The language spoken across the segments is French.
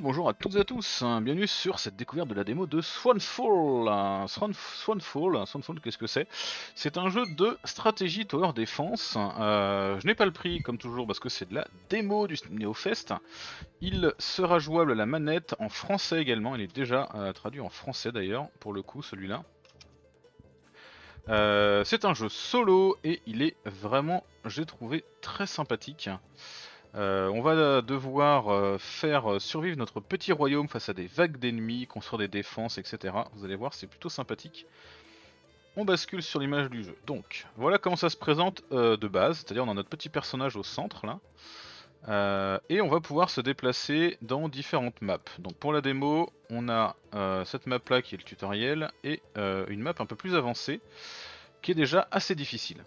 Bonjour à toutes et à tous, bienvenue sur cette découverte de la démo de Swanfall. Swan- Swanfall, Swanfall qu'est-ce que c'est? C'est un jeu de stratégie tower defense. Euh, je n'ai pas le prix comme toujours parce que c'est de la démo du NeoFest. Il sera jouable à la manette en français également, il est déjà euh, traduit en français d'ailleurs pour le coup celui-là. Euh, c'est un jeu solo et il est vraiment, j'ai trouvé, très sympathique. Euh, on va devoir euh, faire survivre notre petit royaume face à des vagues d'ennemis, construire des défenses, etc. Vous allez voir, c'est plutôt sympathique. On bascule sur l'image du jeu. Donc, voilà comment ça se présente euh, de base, c'est-à-dire on a notre petit personnage au centre là. Euh, et on va pouvoir se déplacer dans différentes maps. Donc pour la démo, on a euh, cette map là qui est le tutoriel et euh, une map un peu plus avancée qui est déjà assez difficile.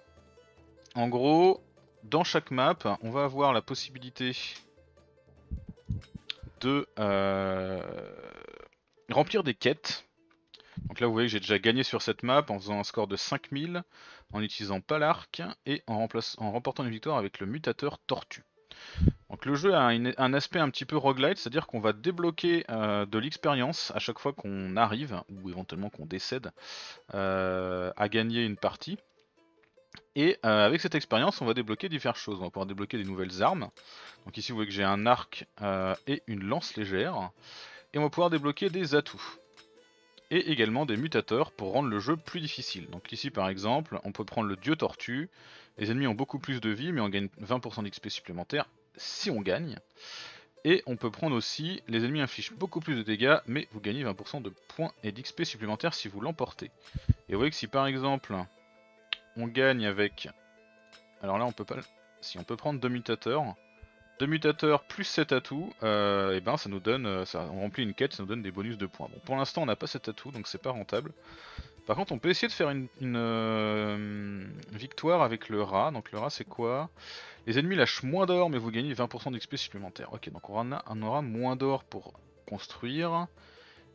En gros, dans chaque map, on va avoir la possibilité de euh, remplir des quêtes. Donc là, vous voyez que j'ai déjà gagné sur cette map en faisant un score de 5000, en n'utilisant pas l'arc et en, remportant une victoire avec le mutateur tortue. Donc le jeu a un aspect un petit peu roguelite, c'est-à-dire qu'on va débloquer euh, de l'expérience à chaque fois qu'on arrive, ou éventuellement qu'on décède, euh, à gagner une partie. Et euh, avec cette expérience, on va débloquer diverses choses. On va pouvoir débloquer des nouvelles armes. Donc ici, vous voyez que j'ai un arc euh, et une lance légère. Et on va pouvoir débloquer des atouts. Et également des mutateurs pour rendre le jeu plus difficile. Donc ici, par exemple, on peut prendre le dieu tortue. Les ennemis ont beaucoup plus de vie, mais on gagne 20% d'XP supplémentaire si on gagne. Et on peut prendre aussi, les ennemis infligent beaucoup plus de dégâts, mais vous gagnez 20% de points et d'XP supplémentaires si vous l'emportez. Et vous voyez que si par exemple, on gagne avec... Alors là on peut pas... Si on peut prendre deux mutateurs, deux mutateurs plus 7 atouts, euh, et ben ça nous donne... euh, Ça, on remplit une quête, ça nous donne des bonus de points. Bon pour l'instant on n'a pas cet atout donc c'est pas rentable. Par contre on peut essayer de faire une, euh, victoire avec le rat. Donc le rat c'est quoi? Les ennemis lâchent moins d'or mais vous gagnez 20% d'XP supplémentaire. Ok donc on aura, on aura moins d'or pour construire.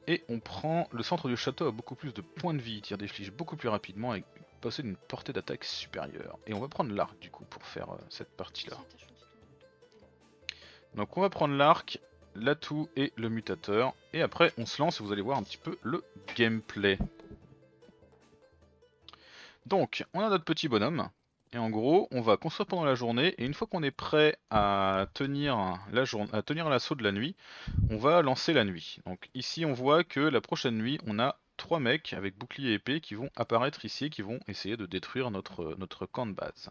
Et on prend le centre du château a beaucoup plus de points de vie, il tire des flèches beaucoup plus rapidement et possède une portée d'attaque supérieure. Et on va prendre l'arc du coup pour faire euh, cette partie là. Donc on va prendre l'arc, l'atout et le mutateur. Et après on se lance et vous allez voir un petit peu le gameplay. Donc on a notre petit bonhomme. Et en gros on va construire pendant la journée. Et une fois qu'on est prêt à tenir la journée, à tenir l'assaut de la nuit, on va lancer la nuit. Donc ici on voit que la prochaine nuit on a trois mecs avec bouclier épée qui vont apparaître ici et qui vont essayer de détruire notre, notre camp de base.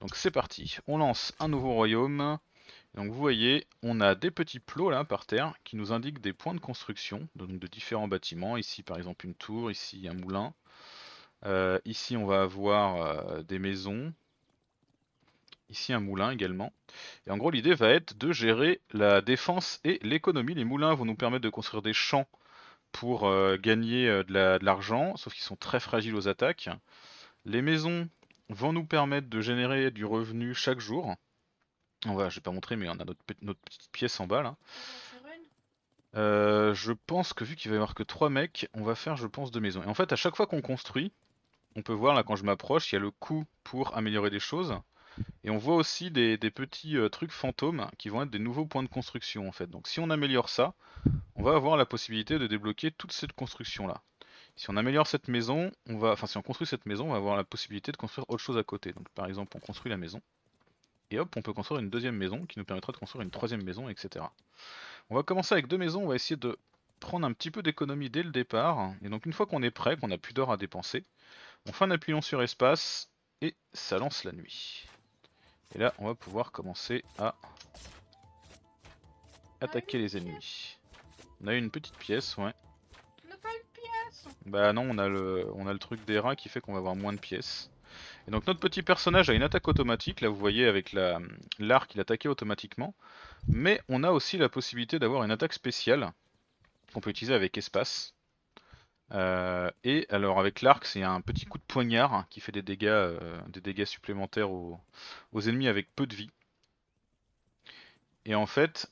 Donc c'est parti, on lance un nouveau royaume. Donc vous voyez, on a des petits plots là par terre qui nous indiquent des points de construction donc de différents bâtiments. Ici par exemple une tour, ici un moulin. Euh, ici on va avoir euh, des maisons. Ici un moulin également. Et en gros l'idée va être de gérer la défense et l'économie. Les moulins vont nous permettre de construire des champs pour euh, gagner euh, de la- de l'argent, sauf qu'ils sont très fragiles aux attaques. Les maisons vont nous permettre de générer du revenu chaque jour. On va, je vais pas montrer, mais on a notre, pe- notre petite pièce en bas là. Euh, je pense que vu qu'il va y avoir que trois mecs, on va faire, je pense, deux maisons. Et en fait, à chaque fois qu'on construit, on peut voir là quand je m'approche, il y a le coût pour améliorer des choses. Et on voit aussi des, petits euh, trucs fantômes qui vont être des nouveaux points de construction en fait. Donc si on améliore ça, on va avoir la possibilité de débloquer toute cette construction là. Si on améliore cette maison, on va, enfin si on construit cette maison, on va avoir la possibilité de construire autre chose à côté. Donc par exemple, on construit la maison. Et hop, on peut construire une deuxième maison qui nous permettra de construire une troisième maison, etc. On va commencer avec deux maisons, on va essayer de prendre un petit peu d'économie dès le départ. Et donc une fois qu'on est prêt, qu'on n'a plus d'or à dépenser, on fait un appuyant sur espace et ça lance la nuit. Et là, on va pouvoir commencer à attaquer les ennemis. On a une petite pièce, ouais. Bah non, on a le, on a le truc des rats qui fait qu'on va avoir moins de pièces. Et donc notre petit personnage a une attaque automatique, là vous voyez avec la l'arc il attaquait automatiquement. Mais on a aussi la possibilité d'avoir une attaque spéciale qu'on peut utiliser avec espace. Euh, et alors avec l'arc c'est un petit coup de poignard qui fait des dégâts, euh, supplémentaires aux, ennemis avec peu de vie. Et en fait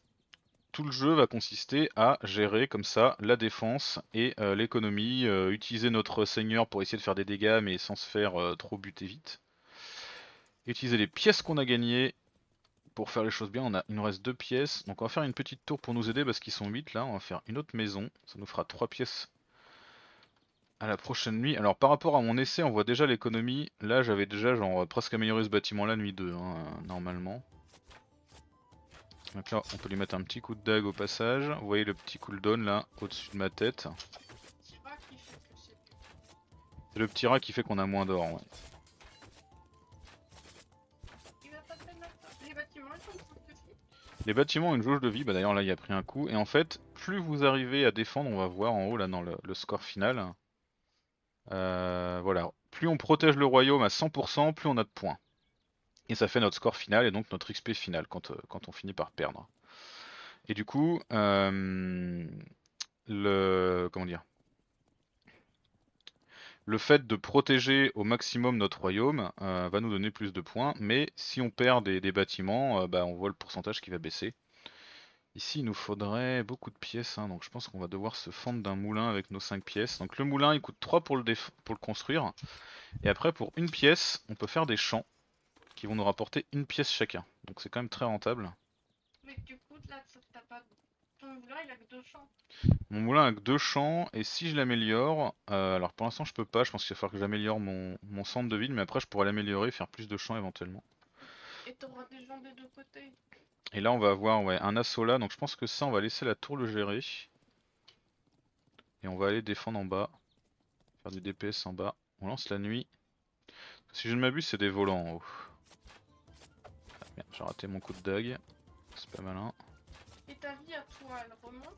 tout le jeu va consister à gérer comme ça la défense et euh, l'économie, utiliser notre seigneur pour essayer de faire des dégâts mais sans se faire trop buter vite. Utiliser les pièces qu'on a gagnées pour faire les choses bien, on a, il nous reste deux pièces. Donc on va faire une petite tour pour nous aider parce qu'ils sont 8 là. On va faire une autre maison. Ça nous fera trois pièces à la prochaine nuit. Alors par rapport à mon essai, on voit déjà l'économie. Là j'avais déjà genre presque amélioré ce bâtiment là nuit 2 hein, normalement. Donc là on peut lui mettre un petit coup de dague au passage. Vous voyez le petit cooldown là au-dessus de ma tête. C'est le petit rat qui fait qu'on a moins d'or. Ouais. Les bâtiments ont une jauge de vie, bah d'ailleurs là il a pris un coup, et en fait, plus vous arrivez à défendre, on va voir en haut là dans le, score final, euh, plus on protège le royaume à 100%, plus on a de points. Et ça fait notre score final et donc notre XP final quand, euh, quand on finit par perdre. Et du coup, euh, le comment dire le fait de protéger au maximum notre royaume va nous donner plus de points, mais si on perd des, bâtiments, bah, on voit le pourcentage qui va baisser. Ici il nous faudrait beaucoup de pièces, hein, donc je pense qu'on va devoir se fendre d'un moulin avec nos 5 pièces. Donc le moulin il coûte 3 pour le, pour le construire, et après pour une pièce on peut faire des champs qui vont nous rapporter une pièce chacun. Donc c'est quand même très rentable. Mais du coup là t'as pas ton moulin il a que deux champs. Mon moulin a que deux champs et si je l'améliore, euh, alors pour l'instant je peux pas, je pense qu'il va falloir que j'améliore mon, centre de ville, mais après je pourrais l'améliorer, faire plus de champs éventuellement. Et t'auras des gens des deux côtés. Et là on va avoir ouais, un assaut là, donc je pense que ça on va laisser la tour le gérer. Et on va aller défendre en bas, faire du DPS en bas. On lance la nuit. Si je ne m'abuse c'est des volants en haut. Ah, j'ai raté mon coup de dague, c'est pas malin. Et ta vie à toi, elle remonte?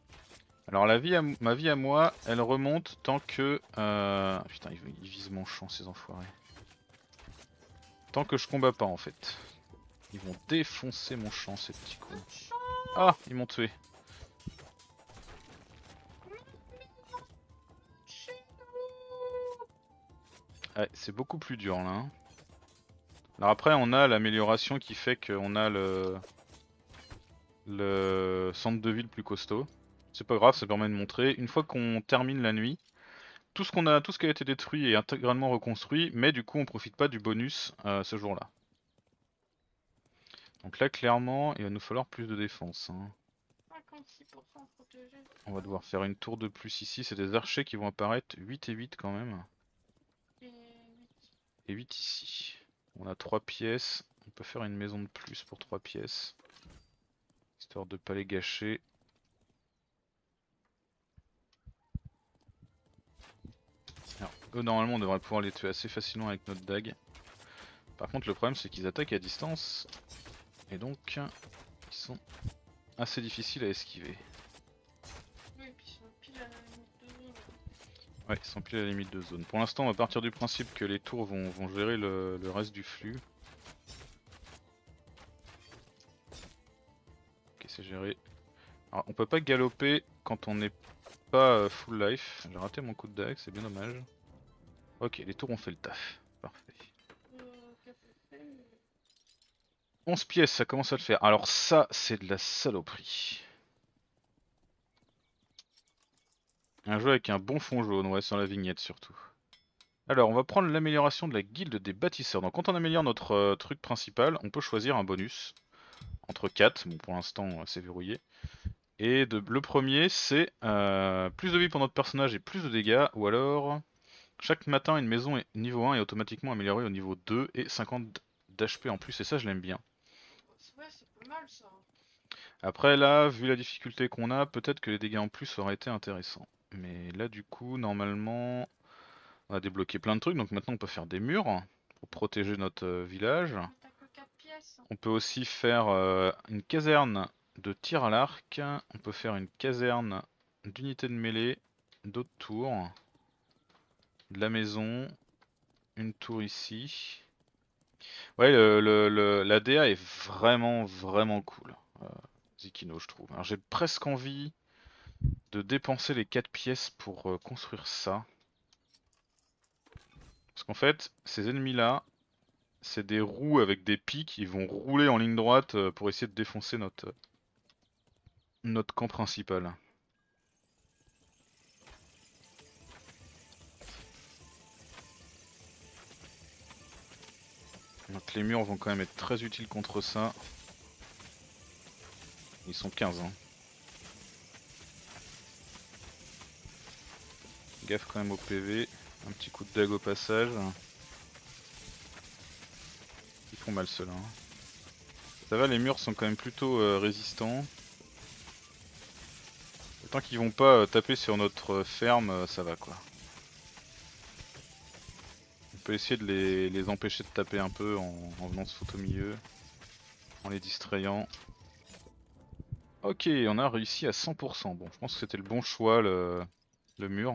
Alors la vie à, ma vie à moi, elle remonte tant que... Euh... Putain, ils, visent mon champ, ces enfoirés. Tant que je combats pas, en fait. Ils vont défoncer mon champ, ces petits cons. Ah, ils m'ont tué. Ouais, c'est beaucoup plus dur là. Hein. Alors après on a l'amélioration qui fait qu'on a le le centre de ville plus costaud. C'est pas grave, ça permet de montrer. Une fois qu'on termine la nuit, tout ce qu'on a, tout ce qui a été détruit est intégralement reconstruit, mais du coup on profite pas du bonus euh, ce jour-là. Donc là clairement il va nous falloir plus de défense. Hein. On va devoir faire une tour de plus ici, c'est des archers qui vont apparaître 8 et 8 quand même. Et 8, et 8 ici. On a 3 pièces, on peut faire une maison de plus pour 3 pièces. Histoire de pas les gâcher. Alors, eux normalement on devrait pouvoir les tuer assez facilement avec notre dague. Par contre le problème c'est qu'ils attaquent à distance. Et donc ils sont assez difficiles à esquiver. Oui, puis ils sont pile à la limite de zone. Ouais, ils sont pile à la limite de zone. Pour l'instant on va partir du principe que les tours vont, gérer le reste du flux. géré. Alors, on peut pas galoper quand on n'est pas euh, full life. J'ai raté mon coup de dague, c'est bien dommage. Ok, les tours ont fait le taf. Parfait. 11 pièces, ça commence à le faire. Alors ça, c'est de la saloperie. Un jeu avec un bon fond jaune, ouais, sans la vignette surtout. Alors, on va prendre l'amélioration de la guilde des bâtisseurs. Donc quand on améliore notre euh, truc principal, on peut choisir un bonus entre 4, bon pour l'instant euh, c'est verrouillé. Et le premier c'est euh, plus de vie pour notre personnage et plus de dégâts, ou alors chaque matin une maison niveau 1 est automatiquement améliorée au niveau 2 et 50 d'HP en plus, et ça je l'aime bien. Mal ça. Après là, vu la difficulté qu'on a, peut-être que les dégâts en plus auraient été intéressants. Mais là du coup, normalement, on a débloqué plein de trucs, donc maintenant on peut faire des murs pour protéger notre euh, village. On peut aussi faire euh, une caserne de tir à l'arc. On peut faire une caserne d'unité de mêlée, d'autres tours, de la maison, une tour ici. Ouais, le, la DA est vraiment vraiment cool, euh, Zikino je trouve. Alors j'ai presque envie de dépenser les 4 pièces pour euh, construire ça. Parce qu'en fait, ces ennemis là, c'est des roues avec des pics, ils vont rouler en ligne droite euh, pour essayer de défoncer notre, notre camp principal. Donc les murs vont quand même être très utiles contre ça. Ils sont 15 hein. Gaffe quand même au PV. Un petit coup de dague au passage. Ils font mal ceux-là. hein. Ça va, les murs sont quand même plutôt euh, résistants. Tant qu'ils vont pas euh, taper sur notre euh, ferme, ça va quoi. Essayer de les, les empêcher de taper un peu en, en venant se foutre au milieu. En les distrayant. Ok, on a réussi à 100%. Bon, je pense que c'était le bon choix, le, le mur.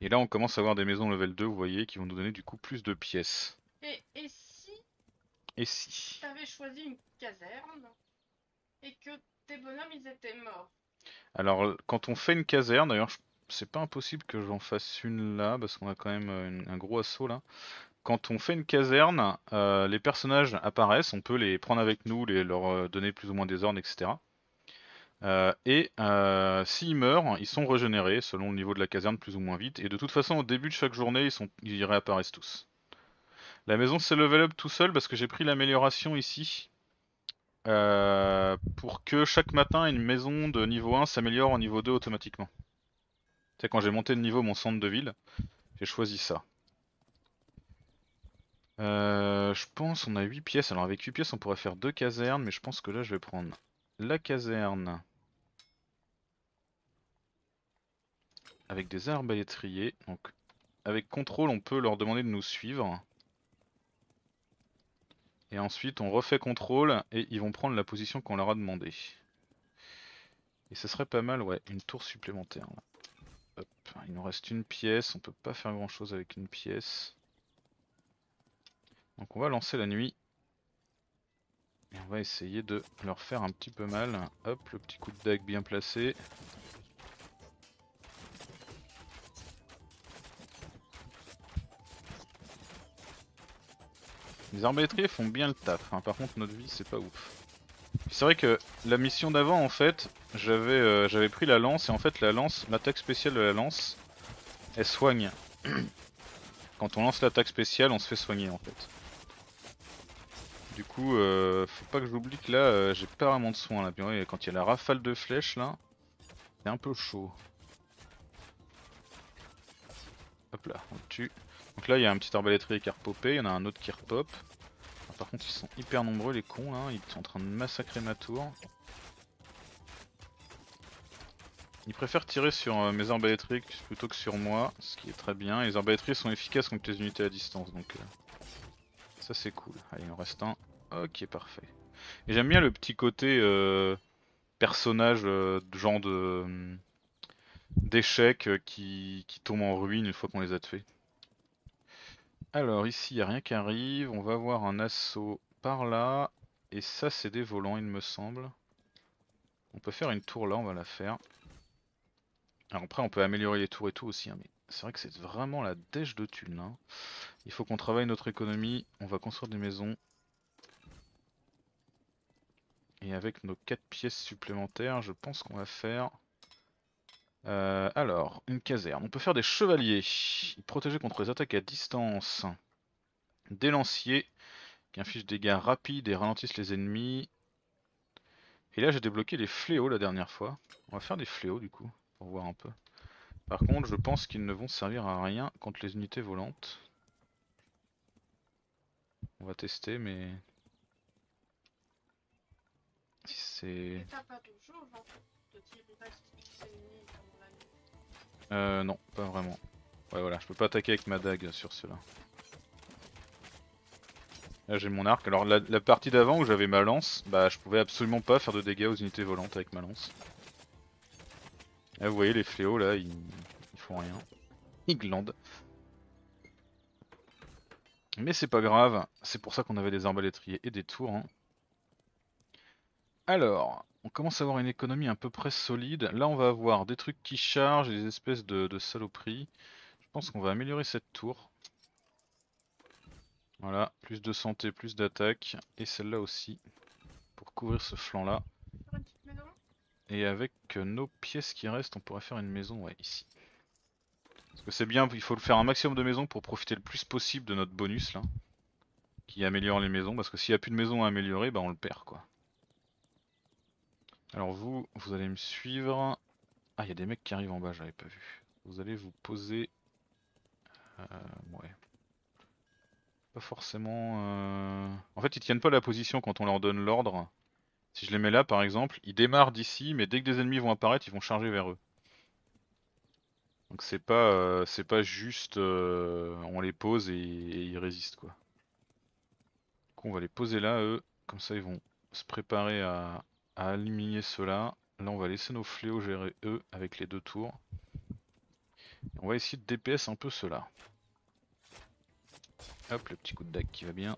Et là, on commence à avoir des maisons level 2, vous voyez, qui vont nous donner du coup plus de pièces. Et, et si Et si t'avais choisi une caserne et que tes bonhommes ils étaient morts? Alors, quand on fait une caserne, d'ailleurs, je- c'est pas impossible que j'en fasse une là, parce qu'on a quand même euh, un gros assaut là. Quand on fait une caserne, euh, les personnages apparaissent, on peut les prendre avec nous, les, leur euh, donner plus ou moins des ordres, etc. Et s'ils meurent, ils sont régénérés selon le niveau de la caserne plus ou moins vite. Et de toute façon, au début de chaque journée, ils, réapparaissent tous. La maison s'est level up tout seul parce que j'ai pris l'amélioration ici. pour que chaque matin une maison de niveau 1 s'améliore en niveau 2 automatiquement. Sais, quand j'ai monté de niveau mon centre de ville, j'ai choisi ça. Euh, je pense on a 8 pièces. Alors avec 8 pièces on pourrait faire deux casernes, mais je pense que là je vais prendre la caserne avec des arbalétriers. Donc avec contrôle on peut leur demander de nous suivre. Et ensuite on refait contrôle et ils vont prendre la position qu'on leur a demandé. Et ce serait pas mal, ouais, une tour supplémentaire. là. Il nous reste une pièce, on peut pas faire grand chose avec une pièce. Donc on va lancer la nuit. Et on va essayer de leur faire un petit peu mal. Hop, le petit coup de dague bien placé. Les arbalétriers font bien le taf, hein. par contre notre vie c'est pas ouf. C'est vrai que la mission d'avant en fait, j'avais euh, j'avais pris la lance et en fait la lance, l'attaque spéciale de la lance, elle soigne. Quand on lance l'attaque spéciale, on se fait soigner en fait. Du coup, euh, faut pas que j'oublie que là, euh, j'ai pas vraiment de soins là. Quand il y a la rafale de flèches là, c'est un peu chaud. Hop là, on le tue. Donc là, il y a un petit arbalétrier qui repopé, il y en a un autre qui repop. Par contre, ils sont hyper nombreux les cons là, ils sont en train de massacrer ma tour. Ils préfèrent tirer sur euh, mes arbalétriers plutôt que sur moi, ce qui est très bien. Et les arbalétriers sont efficaces contre les unités à distance, donc euh, ça c'est cool. Allez, il en reste un. Ok, parfait. Et j'aime bien le petit côté euh, personnage euh, genre de euh, qui, qui tombe en ruine une fois qu'on les a tués. Alors ici, il a rien qui arrive. On va avoir un assaut par là. Et ça, c'est des volants, il me semble. On peut faire une tour là, on va la faire. Alors après, on peut améliorer les tours et tout aussi. hein, mais c'est vrai que c'est vraiment la dèche de thunes. hein. Il faut qu'on travaille notre économie. On va construire des maisons. Et avec nos 4 pièces supplémentaires, je pense qu'on va faire... Euh, alors, une caserne. On peut faire des chevaliers. Protègent contre les attaques à distance. Des lanciers qui infligent des dégâts rapides et ralentissent les ennemis. Et là j'ai débloqué les fléaux la dernière fois. On va faire des fléaux du coup, pour voir un peu. Par contre je pense qu'ils ne vont servir à rien contre les unités volantes. On va tester mais... Si c'est... Euh non, pas vraiment. Ouais voilà, je peux pas attaquer avec ma dague sur cela. Là j'ai mon arc. Alors la, partie d'avant où j'avais ma lance, bah je pouvais absolument pas faire de dégâts aux unités volantes avec ma lance. Là vous voyez les fléaux là, ils, ils font rien. Ils glandent. Mais c'est pas grave, c'est pour ça qu'on avait des arbalétriers et des tours. hein. Alors, on commence à avoir une économie à peu près solide. Là on va avoir des trucs qui chargent des espèces de, saloperies. Je pense qu'on va améliorer cette tour. Voilà, plus de santé, plus d'attaque. Et celle-là aussi. Pour couvrir ce flanc-là. Et avec euh, nos pièces qui restent, on pourrait faire une maison, ici. Parce que c'est bien, il faut faire un maximum de maisons pour profiter le plus possible de notre bonus là. Qui améliore les maisons, parce que s'il n'y a plus de maisons à améliorer, bah on le perd quoi. Alors vous, vous allez me suivre. Ah, il y a des mecs qui arrivent en bas, j'avais pas vu. Vous allez vous poser. Euh, ouais. Pas forcément. euh, En fait, ils tiennent pas la position quand on leur donne l'ordre. Si je les mets là, par exemple, ils démarrent d'ici, mais dès que des ennemis vont apparaître, ils vont charger vers eux. Donc c'est pas, euh, c'est pas juste, euh, on les pose et, et ils résistent quoi. Coup, on va les poser là, eux. Comme ça, ils vont se préparer à, à éliminer ceux-là. Là, on va laisser nos fléaux gérer eux avec les deux tours. On va essayer de DPS un peu ceux-là. Hop, le petit coup de dague qui va bien.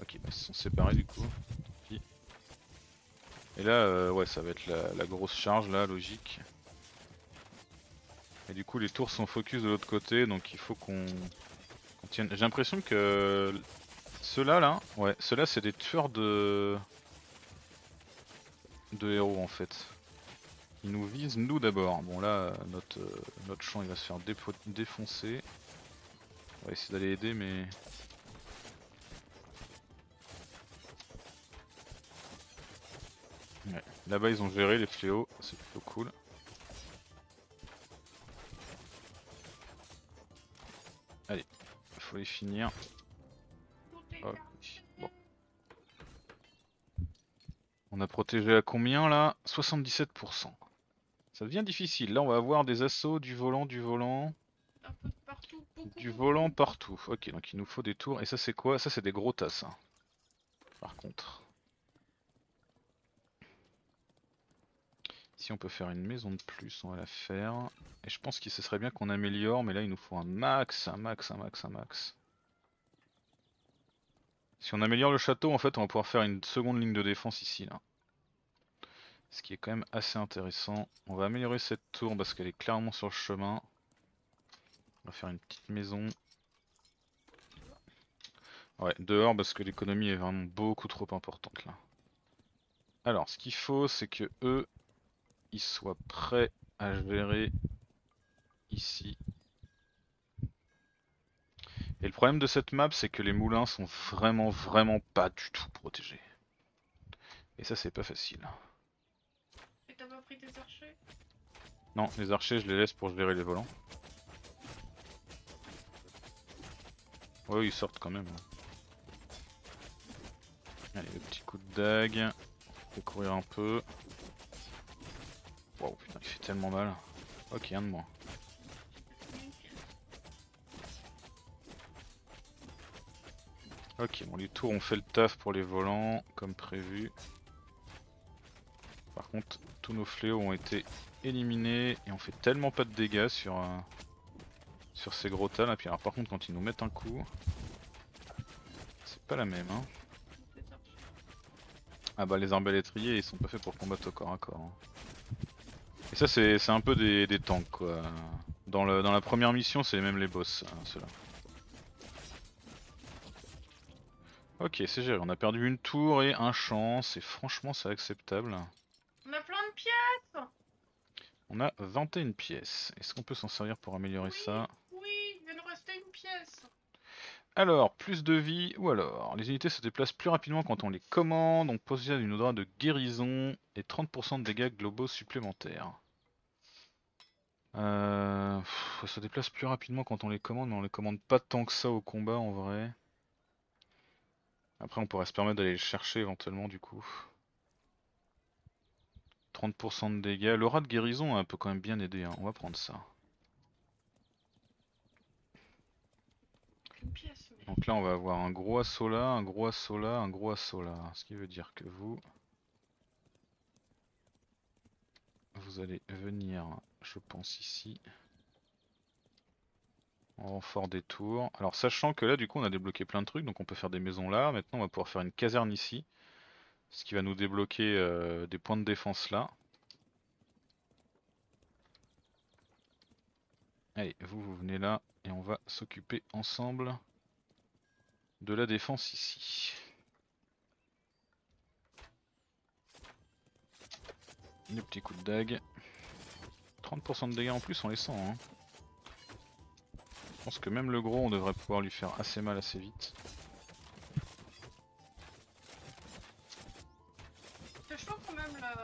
Ok, bah, ils se sont séparés du coup. Et là, euh, ouais, ça va être la, grosse charge là, logique. Et du coup, les tours sont focus de l'autre côté, donc il faut qu'on tienne. J'ai l'impression que ceux-là, là, ouais, ceux-là, c'est des tueurs de de héros en fait. Ils nous visent nous d'abord. Bon là, notre euh, champ, il va se faire défoncer. On va essayer d'aller aider, mais Ouais. Là-bas ils ont géré les fléaux, c'est plutôt cool. Allez, faut les finir. On a protégé à combien là? 77%. Ça devient difficile. Là on va avoir des assauts, du volant, du volant, Un peu partout, beaucoup. du volant partout. Ok, donc il nous faut des tours. Et ça c'est quoi? Ça c'est des gros tas ça. Par contre. Si on peut faire une maison de plus, on va la faire. Et je pense que ce serait bien qu'on améliore, mais là il nous faut un max, un max, un max, un max. Si on améliore le château, en fait, on va pouvoir faire une seconde ligne de défense ici, là. Ce qui est quand même assez intéressant. On va améliorer cette tour parce qu'elle est clairement sur le chemin. On va faire une petite maison. Ouais, dehors parce que l'économie est vraiment beaucoup trop importante là. Alors, ce qu'il faut, c'est que eux, ils soient prêts à gérer ici. Et le problème de cette map, c'est que les moulins sont vraiment, vraiment pas du tout protégés. Et ça, c'est pas facile. Et t'as pas pris tes archers? Non, les archers, je les laisse pour gérer les volants. Ouais, ils sortent quand même. hein. Allez, le petit coup de dague. On peut courir un peu. Waouh, putain, il fait tellement mal. Ok, un de moins. Ok, bon, les tours ont fait le taf pour les volants, comme prévu. Par contre, tous nos fléaux ont été éliminés et on fait tellement pas de dégâts sur, euh, ces gros tas alors, par contre, quand ils nous mettent un coup, c'est pas la même. Hein. Ah bah, les arbalétriers ils sont pas faits pour combattre au corps à corps. hein. Et ça, c'est un peu des, des tanks quoi. Dans la première mission, c'est même les boss, hein, ceux-là. Ok, c'est géré. On a perdu une tour et un champ. C'est franchement, c'est acceptable. On a plein de pièces On a 21 pièces. Est-ce qu'on peut s'en servir pour améliorer Oui. ça? Oui, il vient de rester une pièce Alors, plus de vie ou alors? Les unités se déplacent plus rapidement quand on les commande, on possède une aura de guérison et 30% de dégâts globaux supplémentaires. Euh, pff, ça se déplace plus rapidement quand on les commande, mais on les commande pas tant que ça au combat en vrai. Après, on pourrait se permettre d'aller les chercher éventuellement du coup. 30% de dégâts. L'aura de guérison hein, peut quand même bien aider, hein. on va prendre ça. Donc là, on va avoir un gros assaut là, un gros assaut là, un gros assaut là. Ce qui veut dire que vous, vous allez venir, je pense, ici. En renfort des tours. Alors, sachant que là, du coup, on a débloqué plein de trucs, donc on peut faire des maisons là. Maintenant, on va pouvoir faire une caserne ici. Ce qui va nous débloquer euh, des points de défense là. Allez, vous, vous venez là et on va s'occuper ensemble de la défense ici. Le petit coup de dague. 30% de dégâts en plus on les sent. Hein. Je pense que même le gros, on devrait pouvoir lui faire assez mal assez vite. C'est quand même la,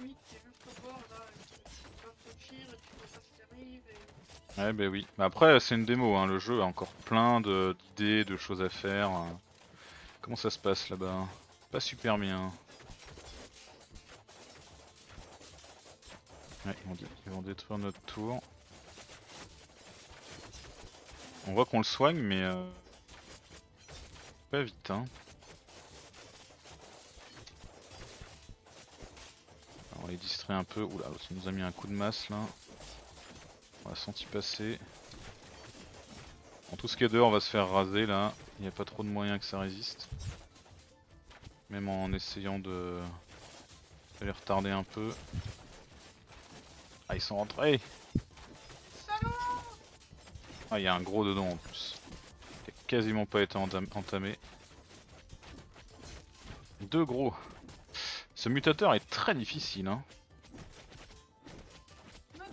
limite qui est juste au bord là. Tu dois fléchir et tu vois pas ce qui arrive. Et... Ouais, bah oui. Mais après, c'est une démo. Hein. Le jeu a encore plein d'idées, de, choses à faire. Hein. Comment ça se passe là-bas? Pas super bien. Ouais, ils ils vont détruire notre tour. On voit qu'on le soigne, mais euh, pas vite. Hein. On les distrait un peu. Oula, ça nous a mis un coup de masse là. On l'a senti passer. En tout ce qui est dehors, on va se faire raser là. Il n'y a pas trop de moyens que ça résiste. Même en essayant de, de les retarder un peu. Ah, ils sont rentrés Ah, il y a un gros dedans en plus. Qui a quasiment pas été entam- entamé. Deux gros. Ce mutateur est très difficile. Hein.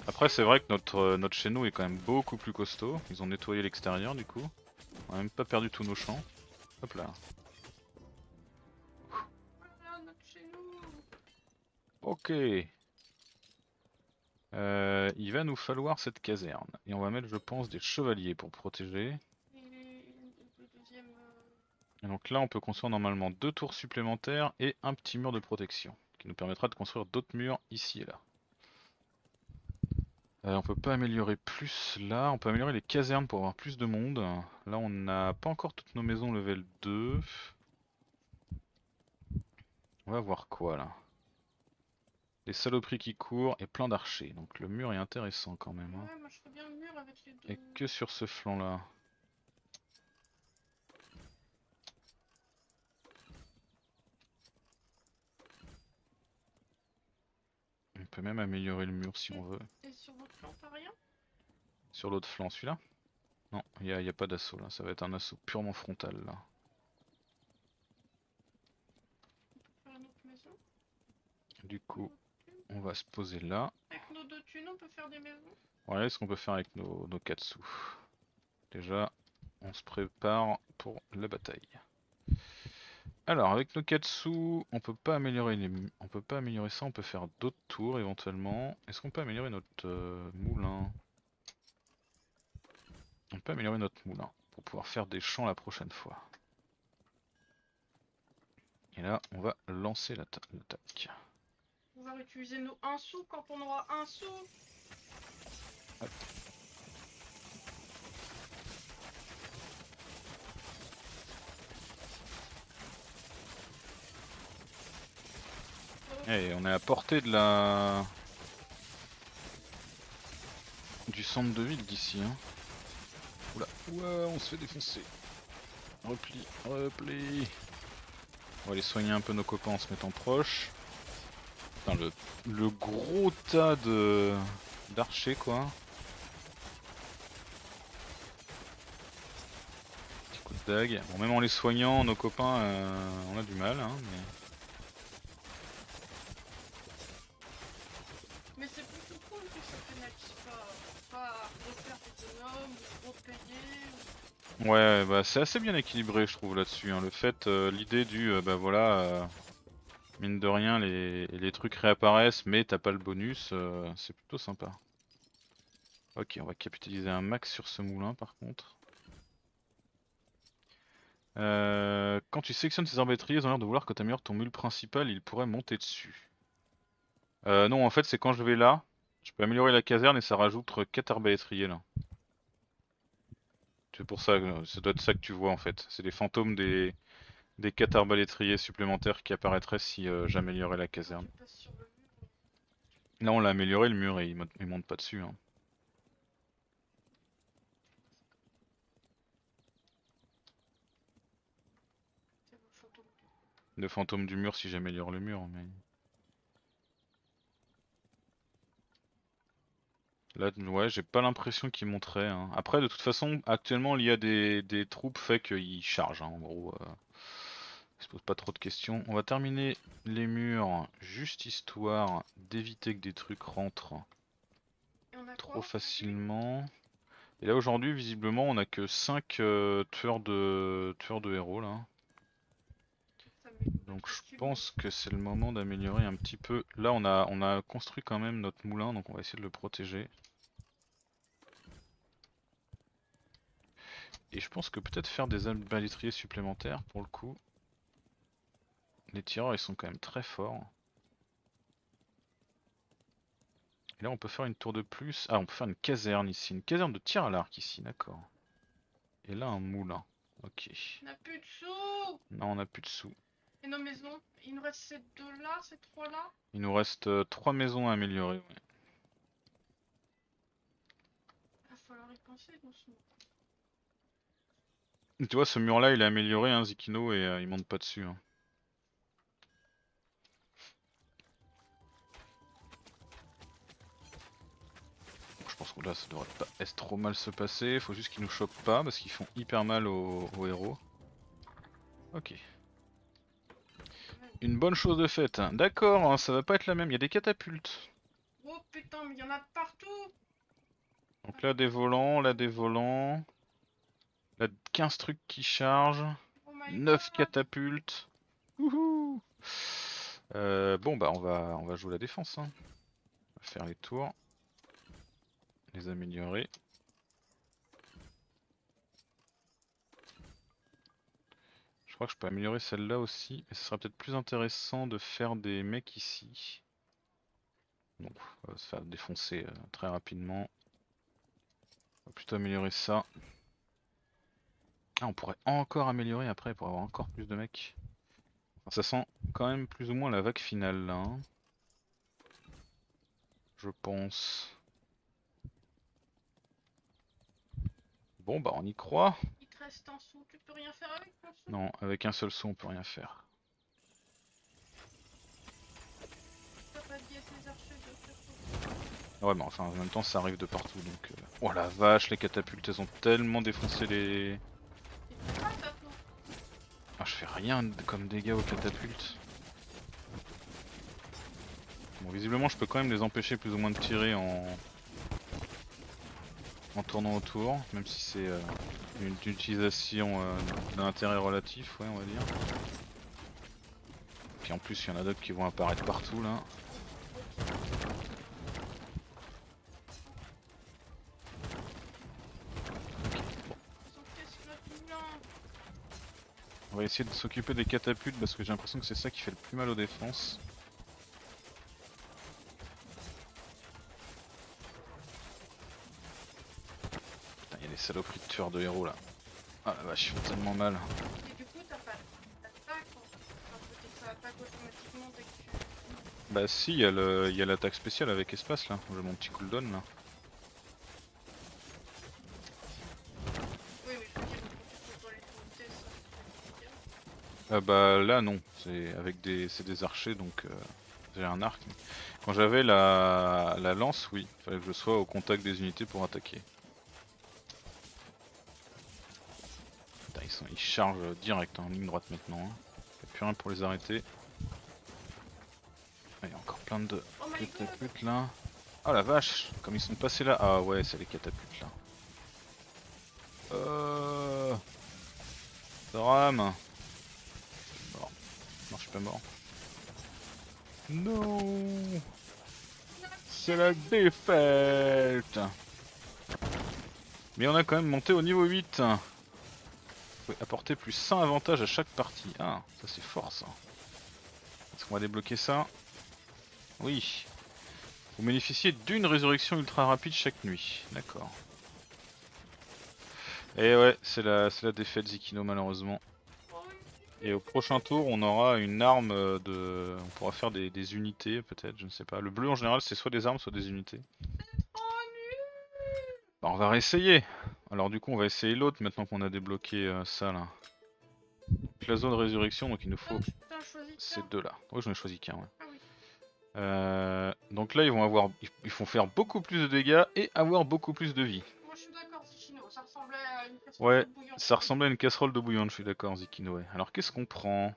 Après, c'est vrai que notre, euh, notre chez nous est quand même beaucoup plus costaud. Ils ont nettoyé l'extérieur du coup. On a même pas perdu tous nos champs. Hop là. Ok. Euh, il va nous falloir cette caserne. Et on va mettre, je pense, des chevaliers pour protéger. Et donc là, on peut construire normalement deux tours supplémentaires et un petit mur de protection. Qui nous permettra de construire d'autres murs ici et là. Euh, on peut pas améliorer plus là. On peut améliorer les casernes pour avoir plus de monde. Là, on n'a pas encore toutes nos maisons level 2. On va voir quoi là. Des saloperies qui courent et plein d'archers. Donc le mur est intéressant quand même. hein. Ouais, moi je ferais bien le mur avec les deux. Et que sur ce flanc là. On peut même améliorer le mur si on veut. Et sur votre plan, t'as rien? Sur l'autre flanc, celui-là? Non, il n'y a, y a pas d'assaut là. Ça va être un assaut purement frontal là. Du coup, on va se poser là. Avec nos deux thunes, on peut faire des maisons? Voilà ce qu'on peut faire avec nos, nos Katsu. Déjà, on se prépare pour la bataille. Alors, avec nos Katsu, on peut pas améliorer les, on peut pas améliorer ça. On peut faire d'autres tours éventuellement. Est-ce qu'on peut améliorer notre euh, moulin? On peut améliorer notre moulin pour pouvoir faire des champs la prochaine fois. Et là, on va lancer l'atta- l'attaque. Va utiliser nos 1 sou quand on aura un sou Eh, on est à portée de la... Du centre de ville d'ici. Hein. Oula, on se fait défoncer. Repli, repli. On va aller soigner un peu nos copains en se mettant proche. Putain, le, le gros tas de d'archers quoi. Petit coup de dague. Bon, même en les soignant, nos copains, euh, on a du mal. Hein, mais... Mais c'est plutôt cool que ça pénalise pas, pas refaire des bonhommes, ou repayer, ou... Ouais, bah c'est assez bien équilibré, je trouve là-dessus. hein. Le fait, euh, l'idée du, euh, bah voilà, mine de rien, les, trucs réapparaissent, mais t'as pas le bonus, euh, c'est plutôt sympa. Ok, on va capitaliser un max sur ce moulin par contre. Euh, quand tu sélectionnes ces arbalétriers, ils ont l'air de vouloir que t'améliores ton mule principal, il pourrait monter dessus. Euh, non, en fait, c'est quand je vais là, je peux améliorer la caserne et ça rajoute 4 arbalétriers là. C'est pour ça, ça doit être ça que tu vois en fait. C'est les fantômes des, des 4 arbalétriers supplémentaires qui apparaîtraient si euh, j'améliorais la caserne. Là on l'a amélioré le mur et il, mo- il monte pas dessus. hein. Le fantôme. Le fantôme du mur si j'améliore le mur. Mais... Là ouais j'ai pas l'impression qu'il monterait. hein. Après de toute façon actuellement il y a des, des troupes fait qu'ils chargent hein, en gros. Euh... Il se pose pas trop de questions. On va terminer les murs juste histoire d'éviter que des trucs rentrent. Trop facilement. Et là aujourd'hui visiblement on a que 5 tueurs de tueurs de héros là. Donc je pense que c'est le moment d'améliorer un petit peu. Là on a, on a construit quand même notre moulin, donc on va essayer de le protéger. Et je pense que peut-être faire des balustriers supplémentaires pour le coup. Les tireurs ils sont quand même très forts. Et là on peut faire une tour de plus. Ah on peut faire une caserne ici. Une caserne de tir à l'arc ici, d'accord. Et là un moulin. Ok. On a plus de sous Non on a plus de sous. Et nos maisons Il nous reste ces deux là, ces trois là Il nous reste euh, trois maisons à améliorer. Ouais. Il va falloir y penser doucement. Tu vois ce mur là il est amélioré hein, Zikino et euh, il monte pas dessus. Hein. Pense que là ça devrait pas être trop mal se passer, faut juste qu'ils nous chopent pas parce qu'ils font hyper mal aux, aux héros. Ok. Une bonne chose de faite. D'accord, hein, ça va pas être la même, il y a des catapultes. Oh putain, mais il y en a de partout Donc là des volants, là des volants. Là 15 trucs qui chargent. Oh my 9 God. catapultes. Wouhou Euh, bon bah on va on va jouer la défense. hein. On va faire les tours. Les améliorer. Je crois que je peux améliorer celle-là aussi. Mais ce sera peut-être plus intéressant de faire des mecs ici. Donc on va se faire défoncer euh, très rapidement. On va plutôt améliorer ça. Ah, on pourrait encore améliorer après pour avoir encore plus de mecs. Ça sent quand même plus ou moins la vague finale là. hein. Je pense. Bon bah on y croit. Il te reste un sou, tu peux rien faire avec ton sou Non, avec un seul son on peut rien faire. T'as pas dit à tes archers de faire ça. Ouais mais enfin en même temps ça arrive de partout donc... euh, Oh la vache les catapultes elles ont tellement défoncé les... Et Ah je fais rien comme dégâts aux catapultes. Bon visiblement je peux quand même les empêcher plus ou moins de tirer en... En tournant autour, même si c'est euh, une utilisation euh, d'un intérêt relatif, ouais on va dire. Puis en plus il y en a d'autres qui vont apparaître partout là. On va essayer de s'occuper des catapultes parce que j'ai l'impression que c'est ça qui fait le plus mal aux défenses. Saloperies de tueurs de héros là. Ah la vache, ils font tellement mal. Et du coup, t'as pas d'attaque automatiquement dès que tu... Bah si, il y a l'attaque spéciale avec espace là, j'ai mon petit cooldown là. Oui, je. Ah bah là non, c'est avec des des archers donc euh, j'ai un arc. Quand j'avais la, la lance, oui, fallait que je sois au contact des unités pour attaquer. Ils, sont, ils chargent direct en ligne droite maintenant. Hein. Y a plus rien pour les arrêter. Ah, Il y a encore plein de Oh catapultes là. Oh la vache, comme ils sont passés là. Ah ouais, c'est les catapultes là. Euh... Drame. Mort. Non, je suis pas mort. Non C'est la défaite Mais on a quand même monté au niveau 8 Vous apporter plus 100 avantages à chaque partie. Ah, ça c'est fort ça. Est-ce qu'on va débloquer ça? Oui. Vous bénéficiez d'une résurrection ultra rapide chaque nuit. D'accord. Et ouais, c'est la, la défaite Zikino malheureusement. Et au prochain tour, on aura une arme euh, de. On pourra faire des, des unités, peut-être, je ne sais pas. Le bleu en général, c'est soit des armes, soit des unités. Bah, on va réessayer. Alors, du coup, on va essayer l'autre maintenant qu'on a débloqué euh, ça là. La zone de résurrection, donc il nous faut Oh, choisi ces deux là. Oui, j'en ai choisi qu'un, ouais. Ah oui. Euh, donc là, ils vont avoir. Ils font faire beaucoup plus de dégâts et avoir beaucoup plus de vie. Moi je suis d'accord, chino, ça ressemblait à une casserole Ouais, de bouillon. Ça ressemblait à une casserole de bouillon, je suis d'accord, Zikino. ouais. Alors qu'est-ce qu'on prend?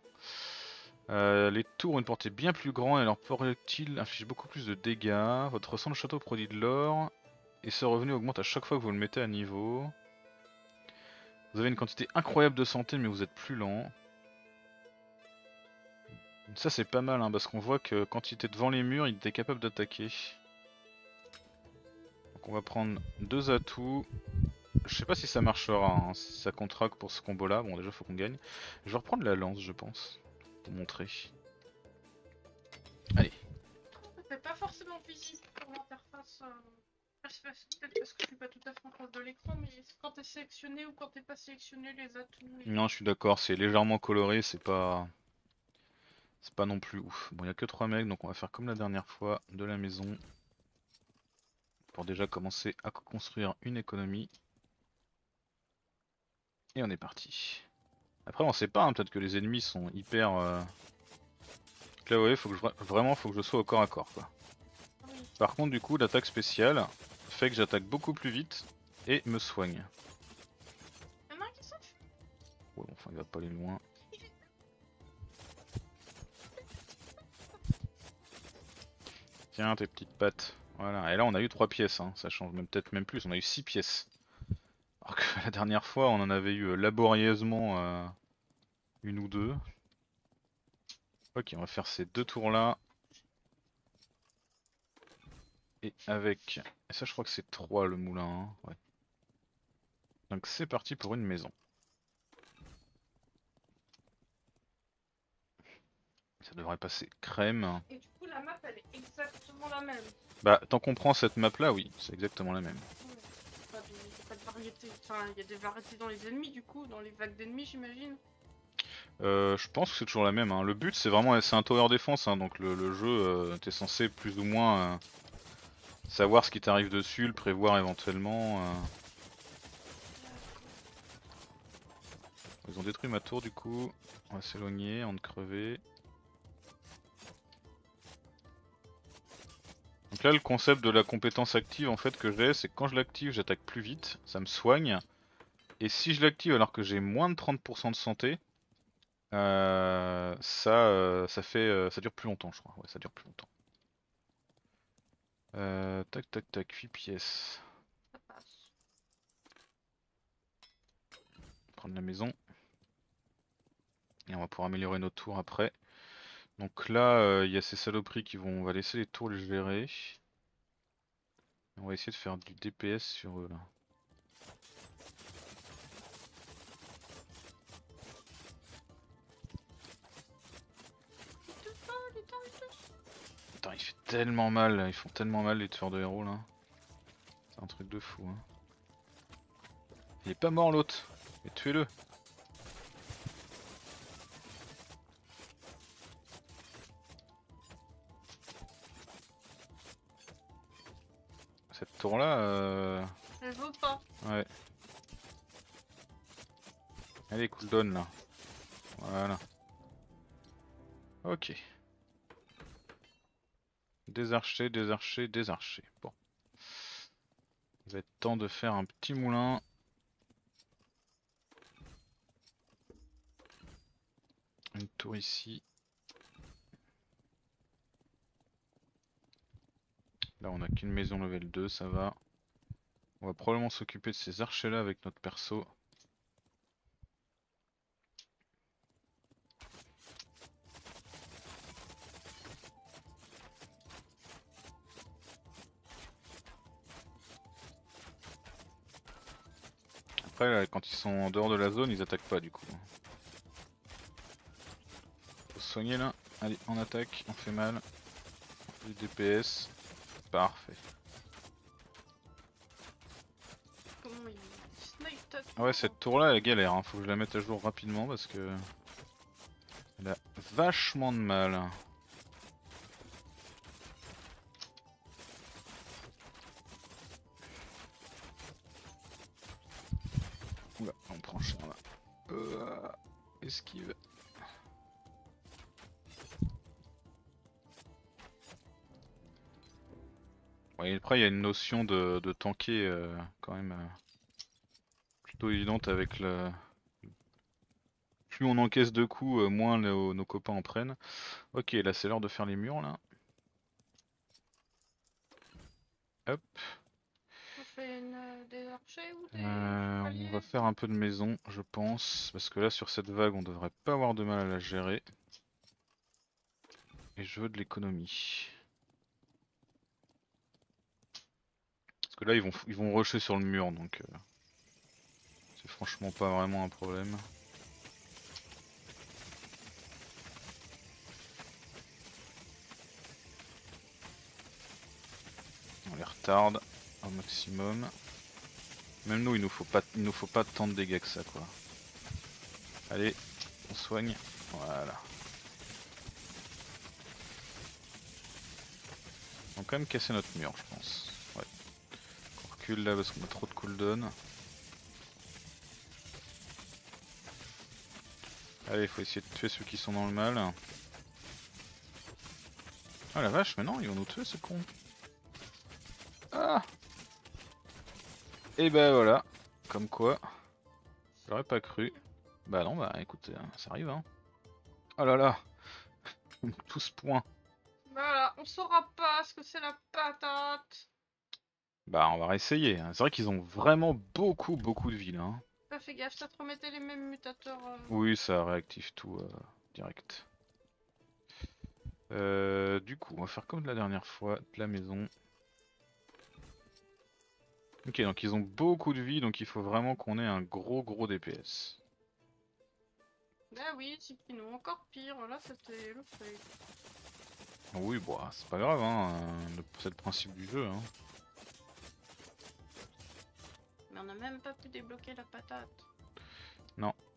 Euh, Les tours ont une portée bien plus grande et leurs projectiles infligent beaucoup plus de dégâts? Votre centre de château produit de l'or et ce revenu augmente à chaque fois que vous le mettez à niveau. Vous avez une quantité incroyable de santé mais vous êtes plus lent. Ça c'est pas mal hein, parce qu'on voit que quand il était devant les murs, il était capable d'attaquer. Donc on va prendre deux atouts. Je sais pas si ça marchera, hein, si ça contraque pour ce combo là. Bon déjà faut qu'on gagne. Je vais reprendre la lance je pense. Pour montrer. Peut-être parce que je suis pas tout à fait en face de l'écran, mais quand t'es sélectionné ou quand t'es pas sélectionné, les atouts. les- Non je suis d'accord, c'est légèrement coloré, c'est pas... C'est pas non plus ouf. Bon il a que 3 mecs donc on va faire comme la dernière fois de la maison. Pour déjà commencer à construire une économie. Et on est parti. Après on sait pas, hein, peut-être que les ennemis sont hyper... euh, Là ouais, faut que je... vra- vraiment faut que je sois au corps à corps quoi. Oui. Par contre du coup l'attaque spéciale fait que j'attaque beaucoup plus vite et me soigne. Qui. Ouais enfin il va pas aller loin. Tiens tes petites pattes. Voilà, et là on a eu 3 pièces, hein. ça change même peut-être même plus, on a eu 6 pièces. Alors que la dernière fois on en avait eu euh, laborieusement euh, une ou deux. Ok, on va faire ces deux tours là. Et avec... Et ça je crois que c'est 3 le moulin, hein, ouais. Donc c'est parti pour une maison. Ça devrait passer crème. Et du coup, la map, elle est exactement la même. Bah tant qu'on prend cette map là, oui, c'est exactement la même. Ouais. Pas de, y a pas de variété. Enfin, il y a des variétés dans les ennemis, du coup, dans les vagues d'ennemis, j'imagine. Euh, je pense que c'est toujours la même. hein. Le but c'est vraiment c'est un tower défense, hein, donc le, le jeu euh, t'es censé plus ou moins euh, savoir ce qui t'arrive dessus, le prévoir éventuellement. euh. Ils ont détruit ma tour du coup. On va s'éloigner avant de crever. Donc là le concept de la compétence active en fait que j'ai c'est que quand je l'active j'attaque plus vite, ça me soigne. Et si je l'active alors que j'ai moins de 30% de santé, euh, ça, euh, ça fait, ça dure plus longtemps, je crois. Ouais, ça dure plus longtemps. Euh, tac, tac, tac, 8 pièces. Prendre la maison. Et on va pouvoir améliorer nos tours après. Donc là, euh, il y a ces saloperies qui vont, on va laisser les tours les gérer. On va essayer de faire du DPS sur eux là. Il fait tellement mal, ils font tellement mal les tueurs de héros là. C'est un truc de fou. Hein. Il est pas mort l'autre, mais tuez-le. Cette tour là, euh... Elle veut pas. ouais. Allez, cooldown là. Voilà. Ok. Désarcher, désarcher, désarcher. Bon. Il va être temps de faire un petit moulin. Une tour ici. Là on a qu'une maison level 2, ça va. On va probablement s'occuper de ces archers là avec notre perso. Après, là, quand ils sont en dehors de la zone, ils attaquent pas du coup. Faut se soigner là. Allez, on attaque, on fait mal. Du DPS. Parfait. Comment il Ah ouais, cette tour là elle galère, hein. faut que je la mette à jour rapidement parce que. Elle a vachement de mal. Après il y a une notion de, de tanker euh, quand même euh, plutôt évidente avec le... Plus on encaisse de coups, euh, moins nos, nos copains en prennent. Ok, là c'est l'heure de faire les murs là. Hop. On fait une, des archers ou des Euh, on chevaliers va faire un peu de maison, je pense, parce que là sur cette vague on devrait pas avoir de mal à la gérer. Et je veux de l'économie. Parce que là ils vont ils vont rusher sur le mur donc euh, c'est franchement pas vraiment un problème. On les retarde au maximum. Même nous il nous faut pas il nous faut pas tant de dégâts que ça quoi. Allez, on soigne. Voilà. On va quand même casser notre mur je pense. Là parce qu'on a trop de cooldown. Allez, faut essayer de tuer ceux qui sont dans le mal. Ah la vache, mais non, ils vont nous tuer, c'est con. Ah Et ben voilà, comme quoi. J'aurais pas cru. Bah non, bah écoutez, hein, ça arrive hein. Oh là là Tous points. Voilà, on saura pas ce que c'est la patate. Bah on va réessayer. hein. C'est vrai qu'ils ont vraiment beaucoup beaucoup de villes. Hein. Pas fait gaffe, ça te remettait les mêmes mutateurs. euh. Oui, ça réactive tout euh, direct. Euh, du coup, on va faire comme de la dernière fois, de la maison. Ok, donc ils ont beaucoup de vie, donc il faut vraiment qu'on ait un gros gros DPS. Ah oui, Cyprino, encore pire, là c'était le fail. Oui, bon, ah, c'est pas grave, hein, euh, le- c'est le principe du jeu. Hein. On a même pas pu débloquer la patate.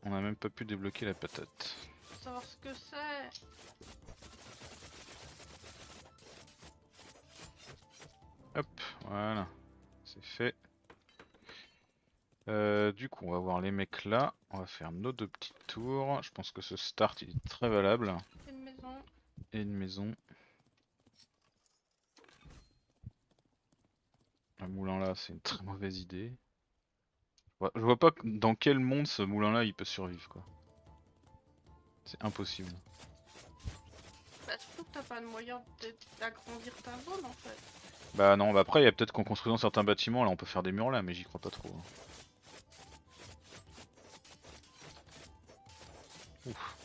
On a même pas pu débloquer la patate. Faut savoir ce que c'est. Hop, voilà, c'est fait. Euh, du coup, on va voir les mecs là. On va faire nos deux petites tours. Je pense que ce start il est très valable. Une maison. Et une maison. Un moulin là, c'est une très mauvaise idée. Je vois- Je vois pas dans quel monde ce moulin là il peut survivre quoi. C'est impossible. Bah surtout que t'as pas de moyen d'agrandir ta zone en fait. Bah non, bah après il y a peut-être qu'en construisant certains bâtiments là on peut faire des murs là, mais j'y crois pas trop. hein. Ouf.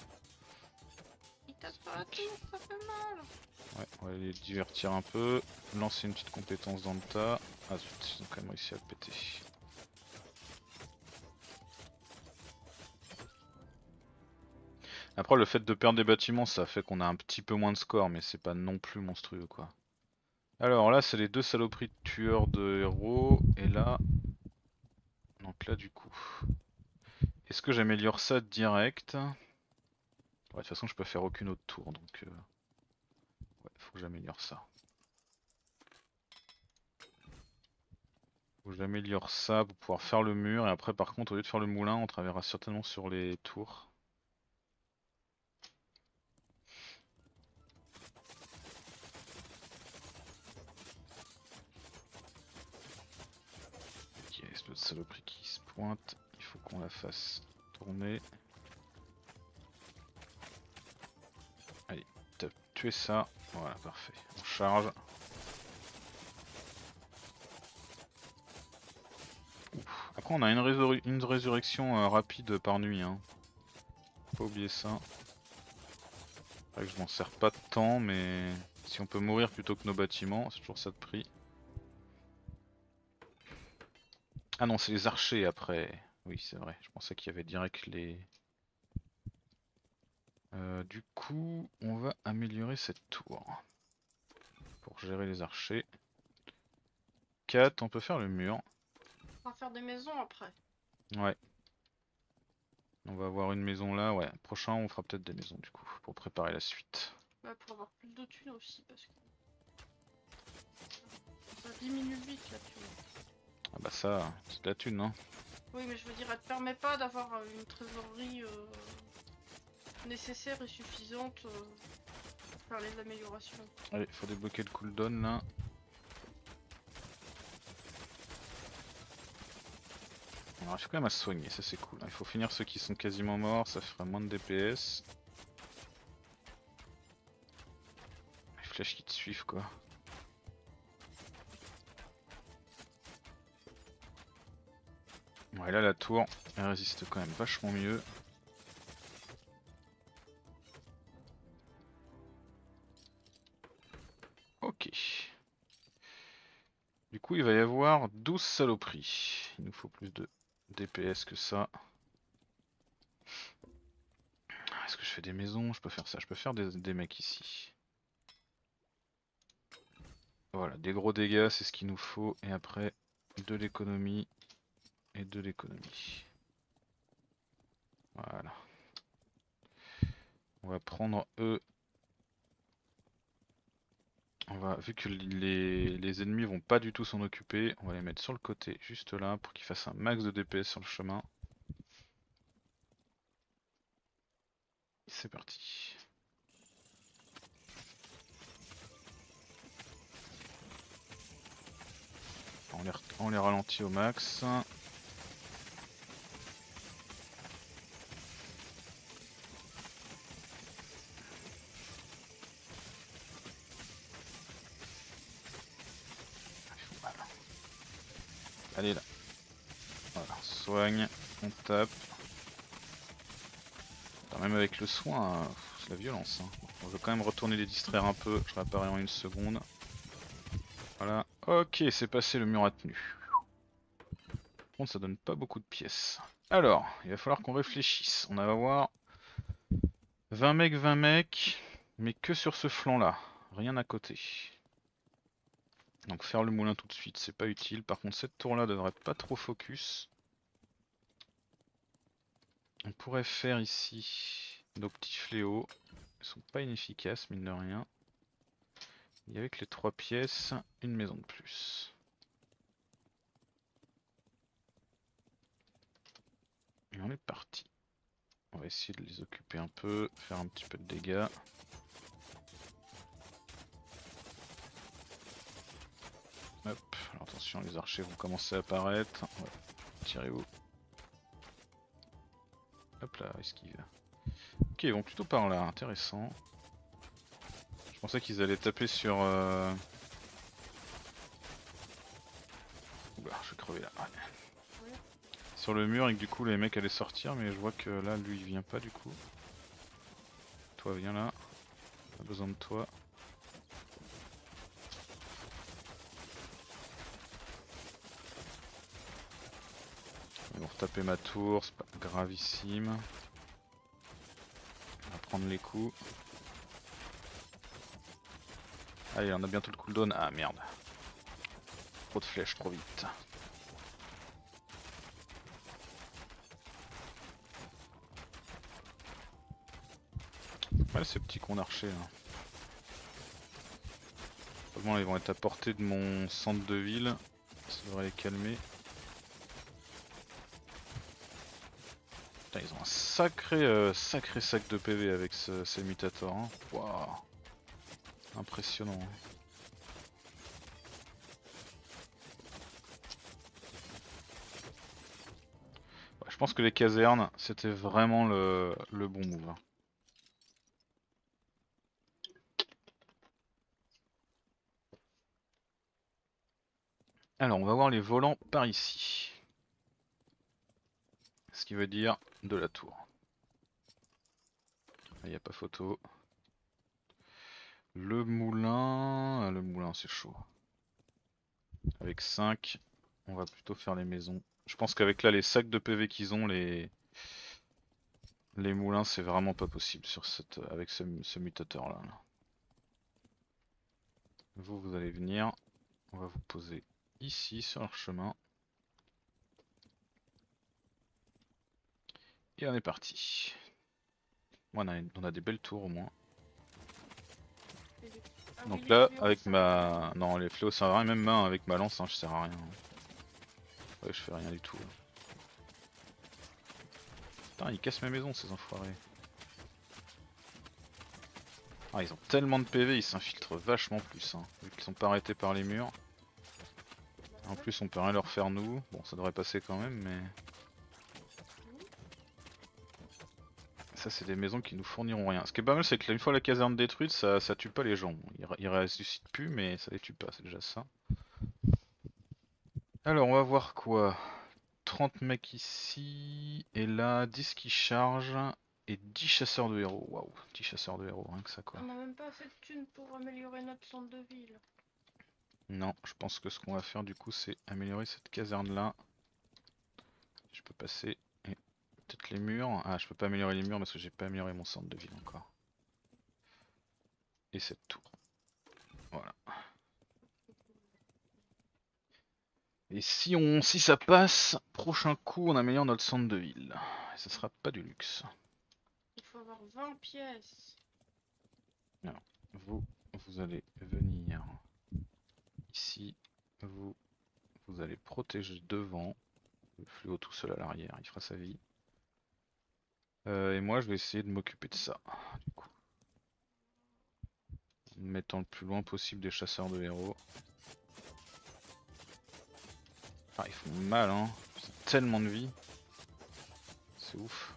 Il tape sur la tour, ça fait mal. Ouais, on va les divertir un peu. Lancer une petite compétence dans le tas. Ah zut, ils ont quand même réussi à le péter. Après, le fait de perdre des bâtiments, ça fait qu'on a un petit peu moins de score, mais c'est pas non plus monstrueux quoi. Alors là, c'est les deux saloperies de tueurs de héros, et là. Donc là, du coup. Est-ce que j'améliore ça direct? De toute façon, je peux faire aucune autre tour, donc. euh, Ouais, faut que j'améliore ça. Faut que j'améliore ça pour pouvoir faire le mur et après par contre au lieu de faire le moulin on travaillera certainement sur les tours. Saloperie qui se pointe, il faut qu'on la fasse tourner. Allez, tuer ça. Voilà, parfait. On charge. Après, on a une, résur- une résurrection euh, rapide par nuit. Hein. Faut Pas oublier ça. Je m'en sers pas tant, mais si on peut mourir plutôt que nos bâtiments, c'est toujours ça de prix. Ah non, c'est les archers après. Oui, c'est vrai. Je pensais qu'il y avait direct les. Euh, du coup, on va améliorer cette tour pour gérer les archers. 4, on peut faire le mur. On va faire des maisons après. Ouais. On va avoir une maison là, ouais. Prochain, on fera peut-être des maisons du coup, pour préparer la suite. Bah, pour avoir plus de thunes aussi parce que. Ça diminue vite la thune. Ah bah ça, c'est de la thune, non Oui, mais je veux dire, elle te permet pas d'avoir euh, une trésorerie euh, nécessaire et suffisante euh, pour faire les améliorations. Allez, faut débloquer le cooldown là. Alors, il faut quand même à se soigner, ça c'est cool. hein. Il faut finir ceux qui sont quasiment morts, ça ferait moins de DPS. Les flèches qui te suivent quoi. Ouais, là la tour, résiste quand même vachement mieux. Ok. Du coup, il va y avoir 12 saloperies. Il nous faut plus de DPS que ça. Est-ce que je fais des maisons? Je peux faire ça. Je peux faire des mecs ici. Voilà, des gros dégâts, c'est ce qu'il nous faut. Et après, de l'économie et de l'économie. Voilà. On va prendre eux. On va, vu que les, les ennemis vont pas du tout s'en occuper, on va les mettre sur le côté, juste là, pour qu'ils fassent un max de DPS sur le chemin. C'est parti. On les, on les ralentit au max. Allez là. Voilà, soigne, on tape. Même avec le soin, c'est la violence. hein. On veut quand même retourner les distraire un peu, je réapparais en une seconde. Voilà, ok, c'est passé, le mur a tenu. Par contre, ça donne pas beaucoup de pièces. Alors, il va falloir qu'on réfléchisse. On va avoir 20 mecs, 20 mecs, mais que sur ce flanc là, rien à côté. Donc faire le moulin tout de suite, c'est pas utile. Par contre, cette tour là devrait pas trop focus. On pourrait faire ici nos petits fléaux. Ils sont pas inefficaces, mine de rien. Et avec les trois pièces, une maison de plus. Et on est parti. On va essayer de les occuper un peu, faire un petit peu de dégâts. Hop, alors attention, les archers vont commencer à apparaître. Ouais, tirez-vous. Hop là, esquive. Ok, ils vont plutôt par là, intéressant. Je pensais qu'ils allaient taper sur... Euh... Oula, je vais crever là. Sur le mur et que du coup les mecs allaient sortir, mais je vois que là, lui, il vient pas du coup. Toi, viens là. Pas besoin de toi. Retaper ma tour, c'est pas gravissime. On va prendre les coups. Allez, on a bientôt le cooldown. Ah merde. Trop de flèches, trop vite. Ouais, ces petits cons d'archers là. Probablement ils vont être à portée de mon centre de ville. Ça devrait les calmer. Ils ont un sacré, euh, sacré sac de PV avec ce, ces mutators. Hein. Impressionnant. hein. Ouais, je pense que les casernes, c'était vraiment le, le bon move. hein. Alors, on va voir les volants par ici. Ce qui veut dire de la tour. Il n'y a pas photo. Le moulin, ah, le moulin c'est chaud. Avec 5, on va plutôt faire les maisons. Je pense qu'avec là les sacs de PV qu'ils ont, les les moulins c'est vraiment pas possible sur cette avec ce, ce mutateur là. Vous vous allez venir, on va vous poser ici sur leur chemin. Et on est parti. Bon, on, a des belles tours au moins. Donc là, avec ma... Non, les fléaux ça va rien, même main avec ma lance, hein, je sers à rien. Ouais, je fais rien du tout. Putain, ils cassent mes maisons ces enfoirés. Ah, ils ont tellement de PV, ils s'infiltrent vachement plus, hein, vu qu'ils sont pas arrêtés par les murs. En plus, on peut rien leur faire nous. Bon, ça devrait passer quand même, mais... Ça, c'est des maisons qui nous fourniront rien. Ce qui est pas mal, c'est que là, une fois la caserne détruite, ça, ça tue pas les gens. Ils, ils ressuscitent plus, mais ça les tue pas, c'est déjà ça. Alors, on va voir quoi? 30 mecs ici, et là, 10 qui chargent, et 10 chasseurs de héros. Waouh, 10 chasseurs de héros, rien que ça quoi. On a même pas assez de thunes pour améliorer notre centre de ville. Non, je pense que ce qu'on va faire du coup c'est améliorer cette caserne là. Je peux passer les murs. Ah je peux pas améliorer les murs parce que j'ai pas amélioré mon centre de ville encore. Et cette tour. Voilà. Et si on si ça passe, prochain coup on améliore notre centre de ville. Et ça sera pas du luxe. Il faut avoir 20 pièces. Vous, vous allez venir ici. Vous, vous allez protéger devant. Le fluo tout seul à l'arrière, il fera sa vie. Euh, et moi je vais essayer de m'occuper de ça. Du coup. Mettant le plus loin possible des chasseurs de héros. Ah, ils font mal, hein. Tellement de vie. C'est ouf.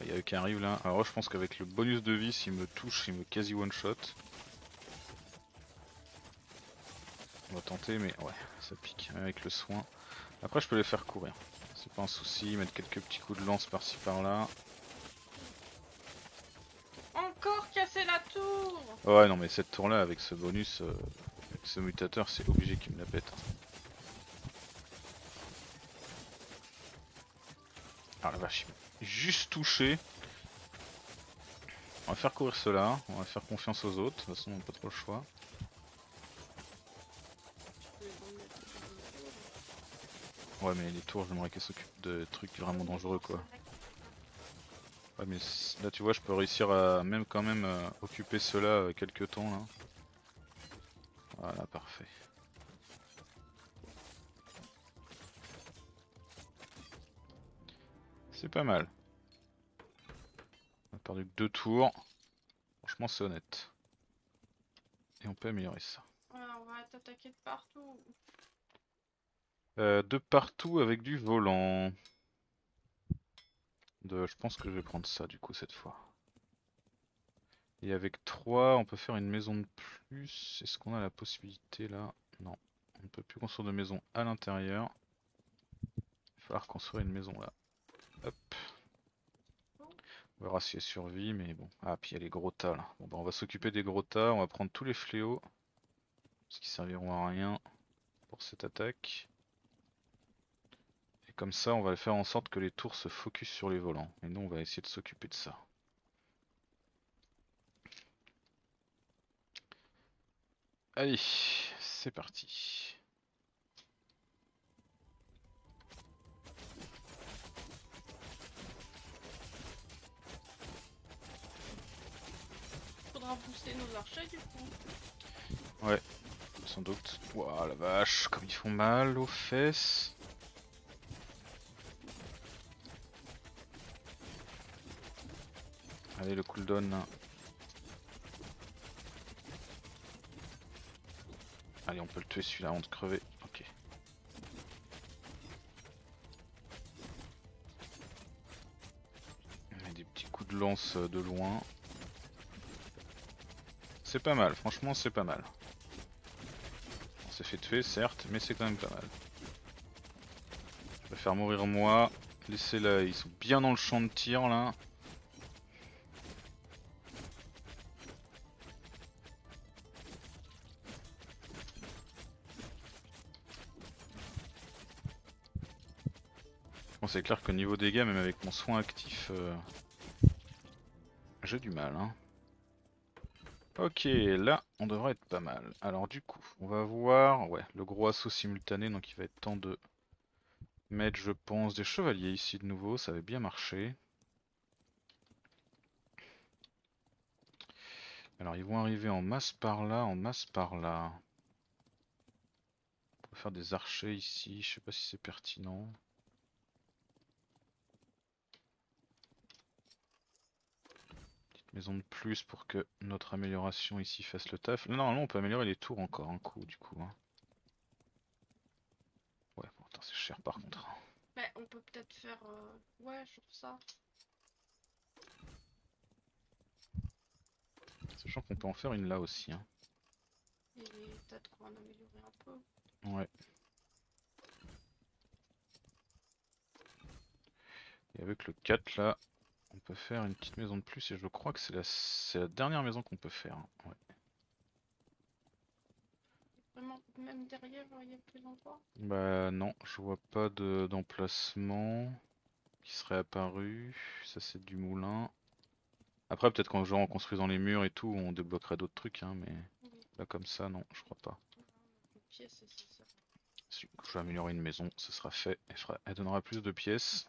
Il y a eux qui arrivent là. Alors je pense qu'avec le bonus de vie, s'il me touche, il me quasi one shot. On va tenter, mais ouais, ça pique avec le soin. Après, je peux les faire courir. C'est pas un souci, mettre quelques petits coups de lance par-ci par-là. Encore casser la tour Ouais, non, mais cette tour là, avec ce bonus, euh, avec ce mutateur, c'est obligé qu'il me la pète. Ah la vache, juste touché. On va faire courir cela, on va faire confiance aux autres, de toute façon on n'a pas trop le choix. Ouais mais les tours j'aimerais qu'elles s'occupent de trucs vraiment dangereux quoi. Ouais mais là tu vois je peux réussir à même quand même euh, occuper cela euh, quelques temps là. Voilà parfait. C'est pas mal. On a perdu que deux tours. Franchement c'est honnête. Et on peut améliorer ça. Ouais, on va t'attaquer de partout. Euh, de partout avec du volant. Je pense que je vais prendre ça du coup cette fois. Et avec 3, on peut faire une maison de plus. Est-ce qu'on a la possibilité là? Non. On ne peut plus construire de maison à l'intérieur. Il va falloir construire une maison là. Hop. On verra si elle survit, mais bon. Ah, puis il y a les gros tas là. Bon, bah, on va s'occuper des gros tas. On va prendre tous les fléaux. Parce qu'ils serviront à rien pour cette attaque. Comme ça, on va faire en sorte que les tours se focus sur les volants. Et nous, on va essayer de s'occuper de ça. Allez, c'est parti. Faudra booster nos archers du coup. Sans doute. Ouah la vache, comme ils font mal aux fesses. Allez, le cooldown. Allez, on peut le tuer celui-là avant de crever. Ok. Des petits coups de lance euh, de loin. C'est pas mal, franchement, c'est pas mal. On s'est fait tuer, certes, mais c'est quand même pas mal. Je vais faire mourir moi. Laissez là, ils sont bien dans le champ de tir là. C'est clair que niveau dégâts, même avec mon soin actif, euh, j'ai du mal. Hein. Ok, là, on devrait être pas mal. Alors du coup, on va voir, ouais, le gros assaut simultané, donc il va être temps de mettre, je pense, des chevaliers ici de nouveau, ça avait bien marché. Alors ils vont arriver en masse par là, en masse par là. On peut faire des archers ici, je sais pas si c'est pertinent. Maison de plus pour que notre amélioration ici fasse le taf. Là, normalement on peut améliorer les tours encore un coup du coup. hein. Ouais, bon, c'est cher par contre. hein. Bah, on peut peut-être faire. euh, Ouais, sur ça. Sachant qu'on peut en faire une là aussi. Hein. Et peut-être qu'on va en améliorer un peu. Ouais. Et avec le 4 là, on peut faire une petite maison de plus et je crois que c'est la, dernière maison qu'on peut faire. Ouais. Vraiment, même derrière, il y a plus d'endroits. Bah non, je vois pas de- d'emplacement qui serait apparu. Ça c'est du moulin. Après peut-être qu'en en construisant les murs et tout, on débloquerait d'autres trucs, hein, mais Oui. là comme ça non, je crois pas. Si je vais améliorer une maison, ce sera fait. Elle, fera- elle donnera plus de pièces.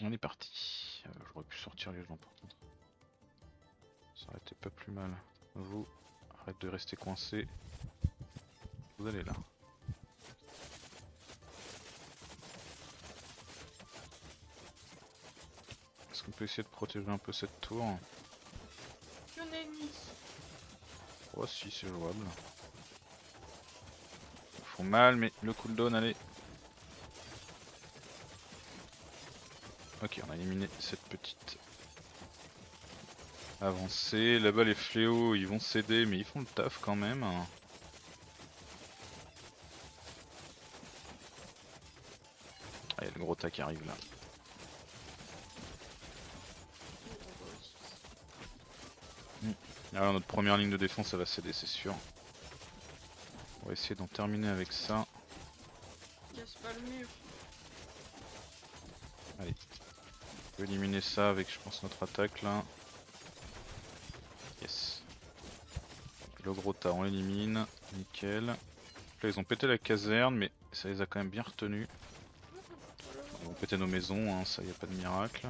On est parti. Euh, J'aurais pu sortir les gens par contre. Ça aurait été pas plus mal. Vous, arrête de rester coincé. Vous allez là. Est-ce qu'on peut essayer de protéger un peu cette tour? Il y en a une ici. Oh si, c'est jouable. Ils font mal, mais le cooldown, allez. Ok, on a éliminé cette petite avancée. Là-bas, les fléaux, ils vont céder, mais ils font le taf quand même. Allez, le gros tas qui arrive là. Aussi. Alors, notre première ligne de défense, ça va céder, c'est sûr. On va essayer d'en terminer avec ça. Casse pas le mur. On peut éliminer ça avec, je pense, notre attaque là. Yes. Le gros tas, on l'élimine. Nickel. Là, ils ont pété la caserne, mais ça les a quand même bien retenus. Ils vont péter nos maisons, hein, ça y a pas de miracle.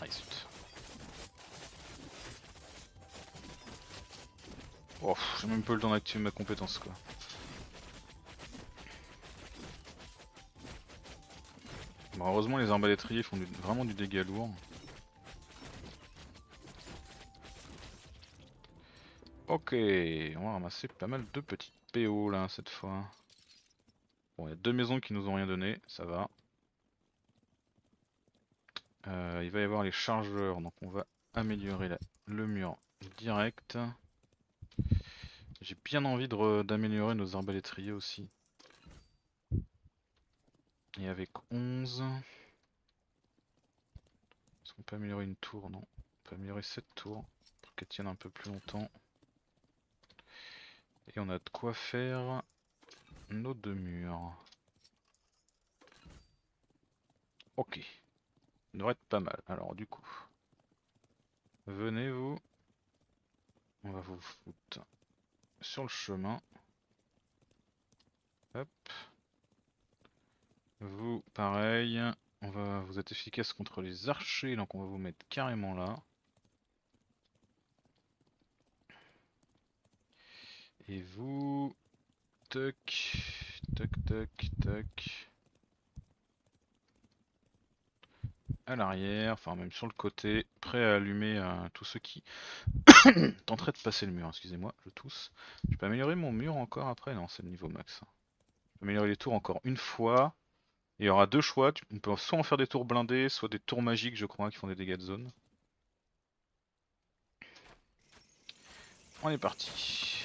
Ah, zut. Oh, j'ai même pas le temps d'activer ma compétence quoi. Bon, heureusement les arbalétriers font vraiment du dégât lourd. Ok, on va ramasser pas mal de petites PO là cette fois. Bon, il y a deux maisons qui nous ont rien donné, ça va. Euh, il va y avoir les chargeurs, donc on va améliorer le mur direct. J'ai bien envie d'améliorer nos arbalétriers aussi. Et avec 11... Est-ce qu'on peut améliorer une tour? Non. On peut améliorer cette tour pour qu'elle tienne un peu plus longtemps. Et on a de quoi faire nos deux murs. Ok. Ça devrait être pas mal. Alors du coup. Venez vous. On va vous foutre sur le chemin. Hop. Vous, pareil. On va, vous êtes efficace contre les archers, donc on va vous mettre carrément là. Et vous, toc, toc, toc, toc. À l'arrière, enfin même sur le côté, prêt à allumer euh, tous ceux qui tenteraient de passer le mur. Excusez-moi, je tousse. Je peux améliorer mon mur encore après? Non, c'est le niveau max. Je peux améliorer les tours encore une fois. Il y aura deux choix. On peut soit en faire des tours blindés, soit des tours magiques, je crois, qui font des dégâts de zone. On est parti.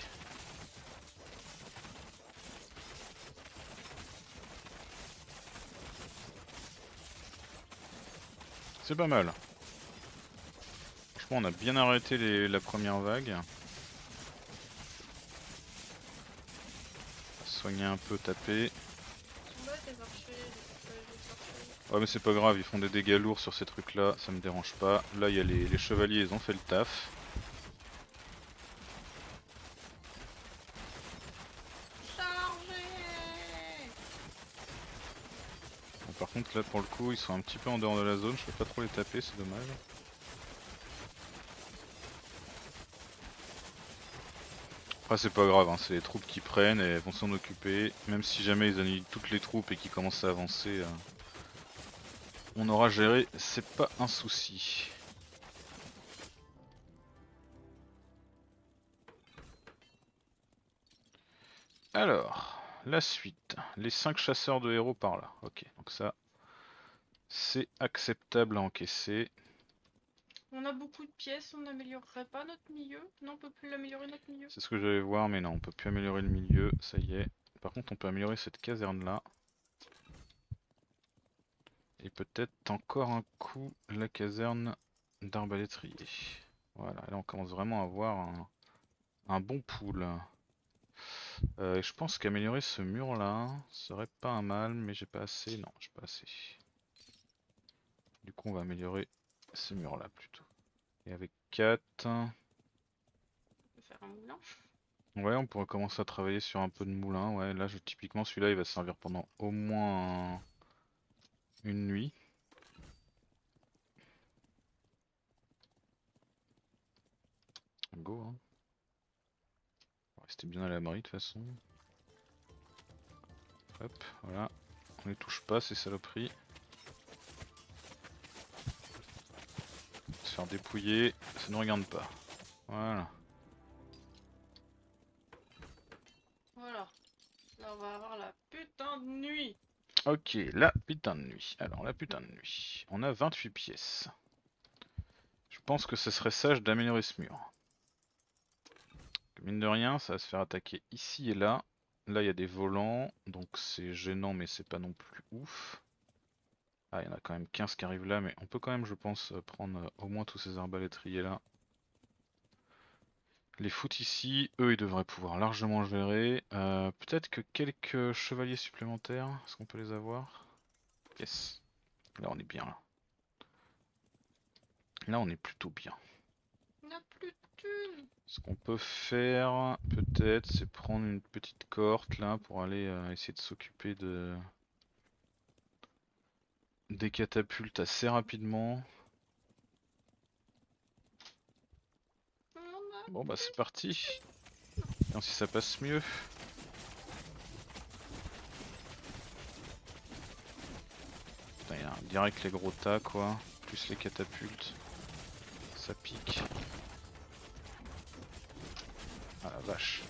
C'est pas mal. Franchement, on a bien arrêté la première vague. Soigner un peu, taper. Ils sont là, tes archers, les les archers. Ouais mais c'est pas grave, ils font des dégâts lourds sur ces trucs là, ça me dérange pas. Là il y a les, les chevaliers, ils ont fait le taf. Bon, par contre là pour le coup ils sont un petit peu en dehors de la zone, je peux pas trop les taper, c'est dommage. Après c'est pas grave, hein, c'est les troupes qui prennent et elles vont s'en occuper. Même si jamais ils annulent toutes les troupes et qu'ils commencent à avancer, euh, on aura géré, c'est pas un souci. Alors, la suite. Les 5 chasseurs de héros par là. Ok, donc ça, c'est acceptable à encaisser. On a beaucoup de pièces, on n'améliorerait pas notre milieu Non, on peut plus l'améliorer notre milieu C'est ce que j'allais voir, mais non, on peut plus améliorer le milieu, ça y est. Par contre, on peut améliorer cette caserne là. Et peut-être encore un coup la caserne d'arbalétrier. Voilà, là on commence vraiment à avoir un, un bon pool. Euh, je pense qu'améliorer ce mur là serait pas un mal, mais j'ai pas assez. Non, j'ai pas assez. Du coup, on va améliorer ce mur là plutôt. Et avec 4. On peut faire un moulin. Ouais, on pourrait commencer à travailler sur un peu de moulin. Ouais, là, je, typiquement, celui-là, il va servir pendant au moins une nuit. Go, hein. On va rester bien à l'abri de toute façon. Hop, voilà. On les touche pas, ces saloperies. Se faire dépouiller, ça ne regarde pas. Voilà. Voilà. Là, on va avoir la putain de nuit. Ok, la putain de nuit. Alors, la putain de nuit. On a 28 pièces. Je pense que ce serait sage d'améliorer ce mur. Mine de rien, ça va se faire attaquer ici et là. Là, il y a des volants, donc c'est gênant, mais c'est pas non plus ouf. Ah, il y en a quand même 15 qui arrivent là, mais on peut quand même, je pense, prendre euh, au moins tous ces arbalétriers là. Les foutre ici, eux ils devraient pouvoir largement gérer. Euh, Peut-être que quelques chevaliers supplémentaires, est-ce qu'on peut les avoir? Yes. Là on est bien là. Là on est plutôt bien. On n'a plus de thunes. Ce qu'on peut faire peut-être c'est prendre une petite cohorte là pour aller euh, essayer de s'occuper de des catapultes assez rapidement. On a- Bon bah c'est parti. Si ça passe mieux. Putain, un- direct les gros tas quoi. Plus les catapultes. Ça pique. Ah la vache.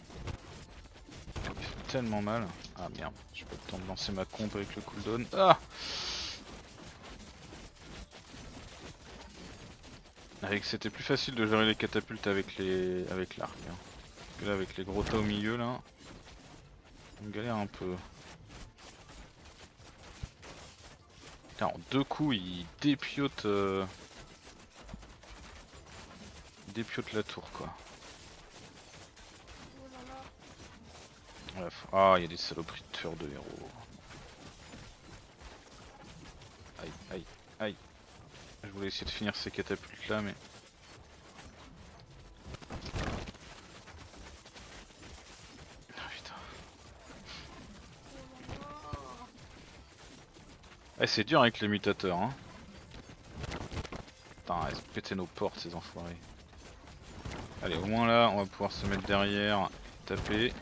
Il fait tellement mal. Ah merde, j'ai pas le temps de lancer ma compe avec le cooldown. Ah C'était plus facile de gérer les catapultes avec les avec l'arc. hein. Que là avec les gros tas au milieu là, on galère un peu. En deux coups il dépiote euh, dépiote la tour quoi. Ah il y a des saloperies de tueurs de héros. Aïe aïe aïe. Je voulais essayer de finir ces catapultes là mais. Ah putain. Eh, c'est dur avec les mutateurs hein. Putain, ils ont pété nos portes ces enfoirés. Allez, au moins là, on va pouvoir se mettre derrière, taper.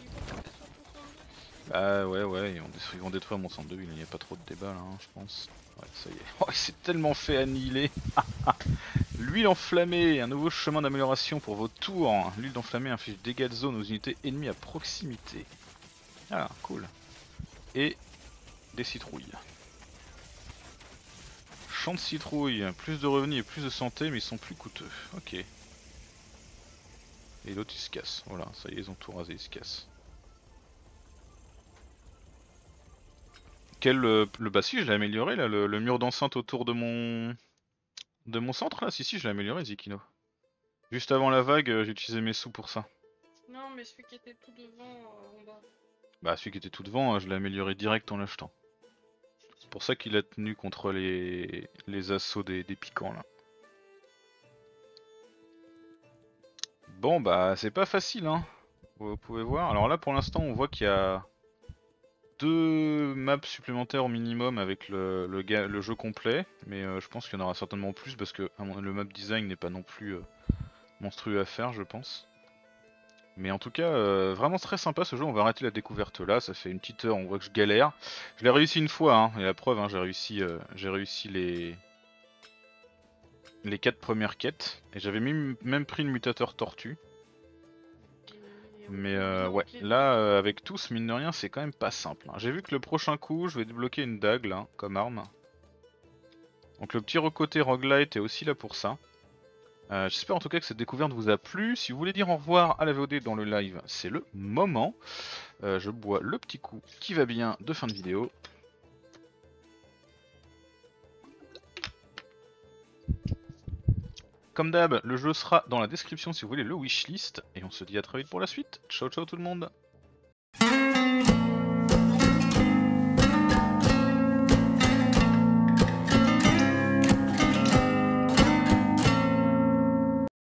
Ils vont taper sur ton Bah ouais, ouais, ils vont, détruire, mon centre de ville, il n'y a pas trop de débat là, hein, je pense. Ouais, ça y est. Oh, il s'est tellement fait annihiler. L'huile enflammée, un nouveau chemin d'amélioration pour vos tours. L'huile enflammée inflige dégâts de zone aux unités ennemies à proximité. Ah, cool. Et des citrouilles. Champ de citrouilles, plus de revenus et plus de santé, mais ils sont plus coûteux. Ok. Et l'autre il se casse. Voilà, ça y est, ils ont tout rasé, ils se cassent. Quel euh, le bah si je l'ai amélioré là le, le mur d'enceinte autour de mon de mon centre là si si je l'ai amélioré Zikino. Juste avant la vague euh, j'ai utilisé mes sous pour ça. Non, mais celui qui était tout devant euh, en bas. Bah celui qui était tout devant euh, je l'ai amélioré direct en l'achetant. C'est pour ça qu'il a tenu contre les les assauts des, des piquants là. Bon bah c'est pas facile hein. Vous pouvez voir. Alors là pour l'instant on voit qu'il y a deux maps supplémentaires au minimum avec le, jeu complet, mais euh, je pense qu'il y en aura certainement plus parce que le map design n'est pas non plus euh, monstrueux à faire, je pense. Mais en tout cas, euh, vraiment très sympa ce jeu. On va arrêter la découverte là. Ça fait une petite heure, on voit que je galère. Je l'ai réussi une fois, hein, et la preuve, hein, j'ai réussi, réussi les les quatre premières quêtes, et j'avais même pris le mutateur tortue. Mais euh, ouais, là euh, avec tous, mine de rien, c'est quand même pas simple. hein. J'ai vu que le prochain coup, je vais débloquer une dague là, comme arme. Donc le petit recoté roguelite est aussi là pour ça. Euh, J'espère en tout cas que cette découverte vous a plu. Si vous voulez dire au revoir à la VOD dans le live, c'est le moment. Je bois le petit coup qui va bien de fin de vidéo. Comme d'hab, le jeu sera dans la description si vous voulez le wishlist. Et on se dit à très vite pour la suite. Ciao ciao tout le monde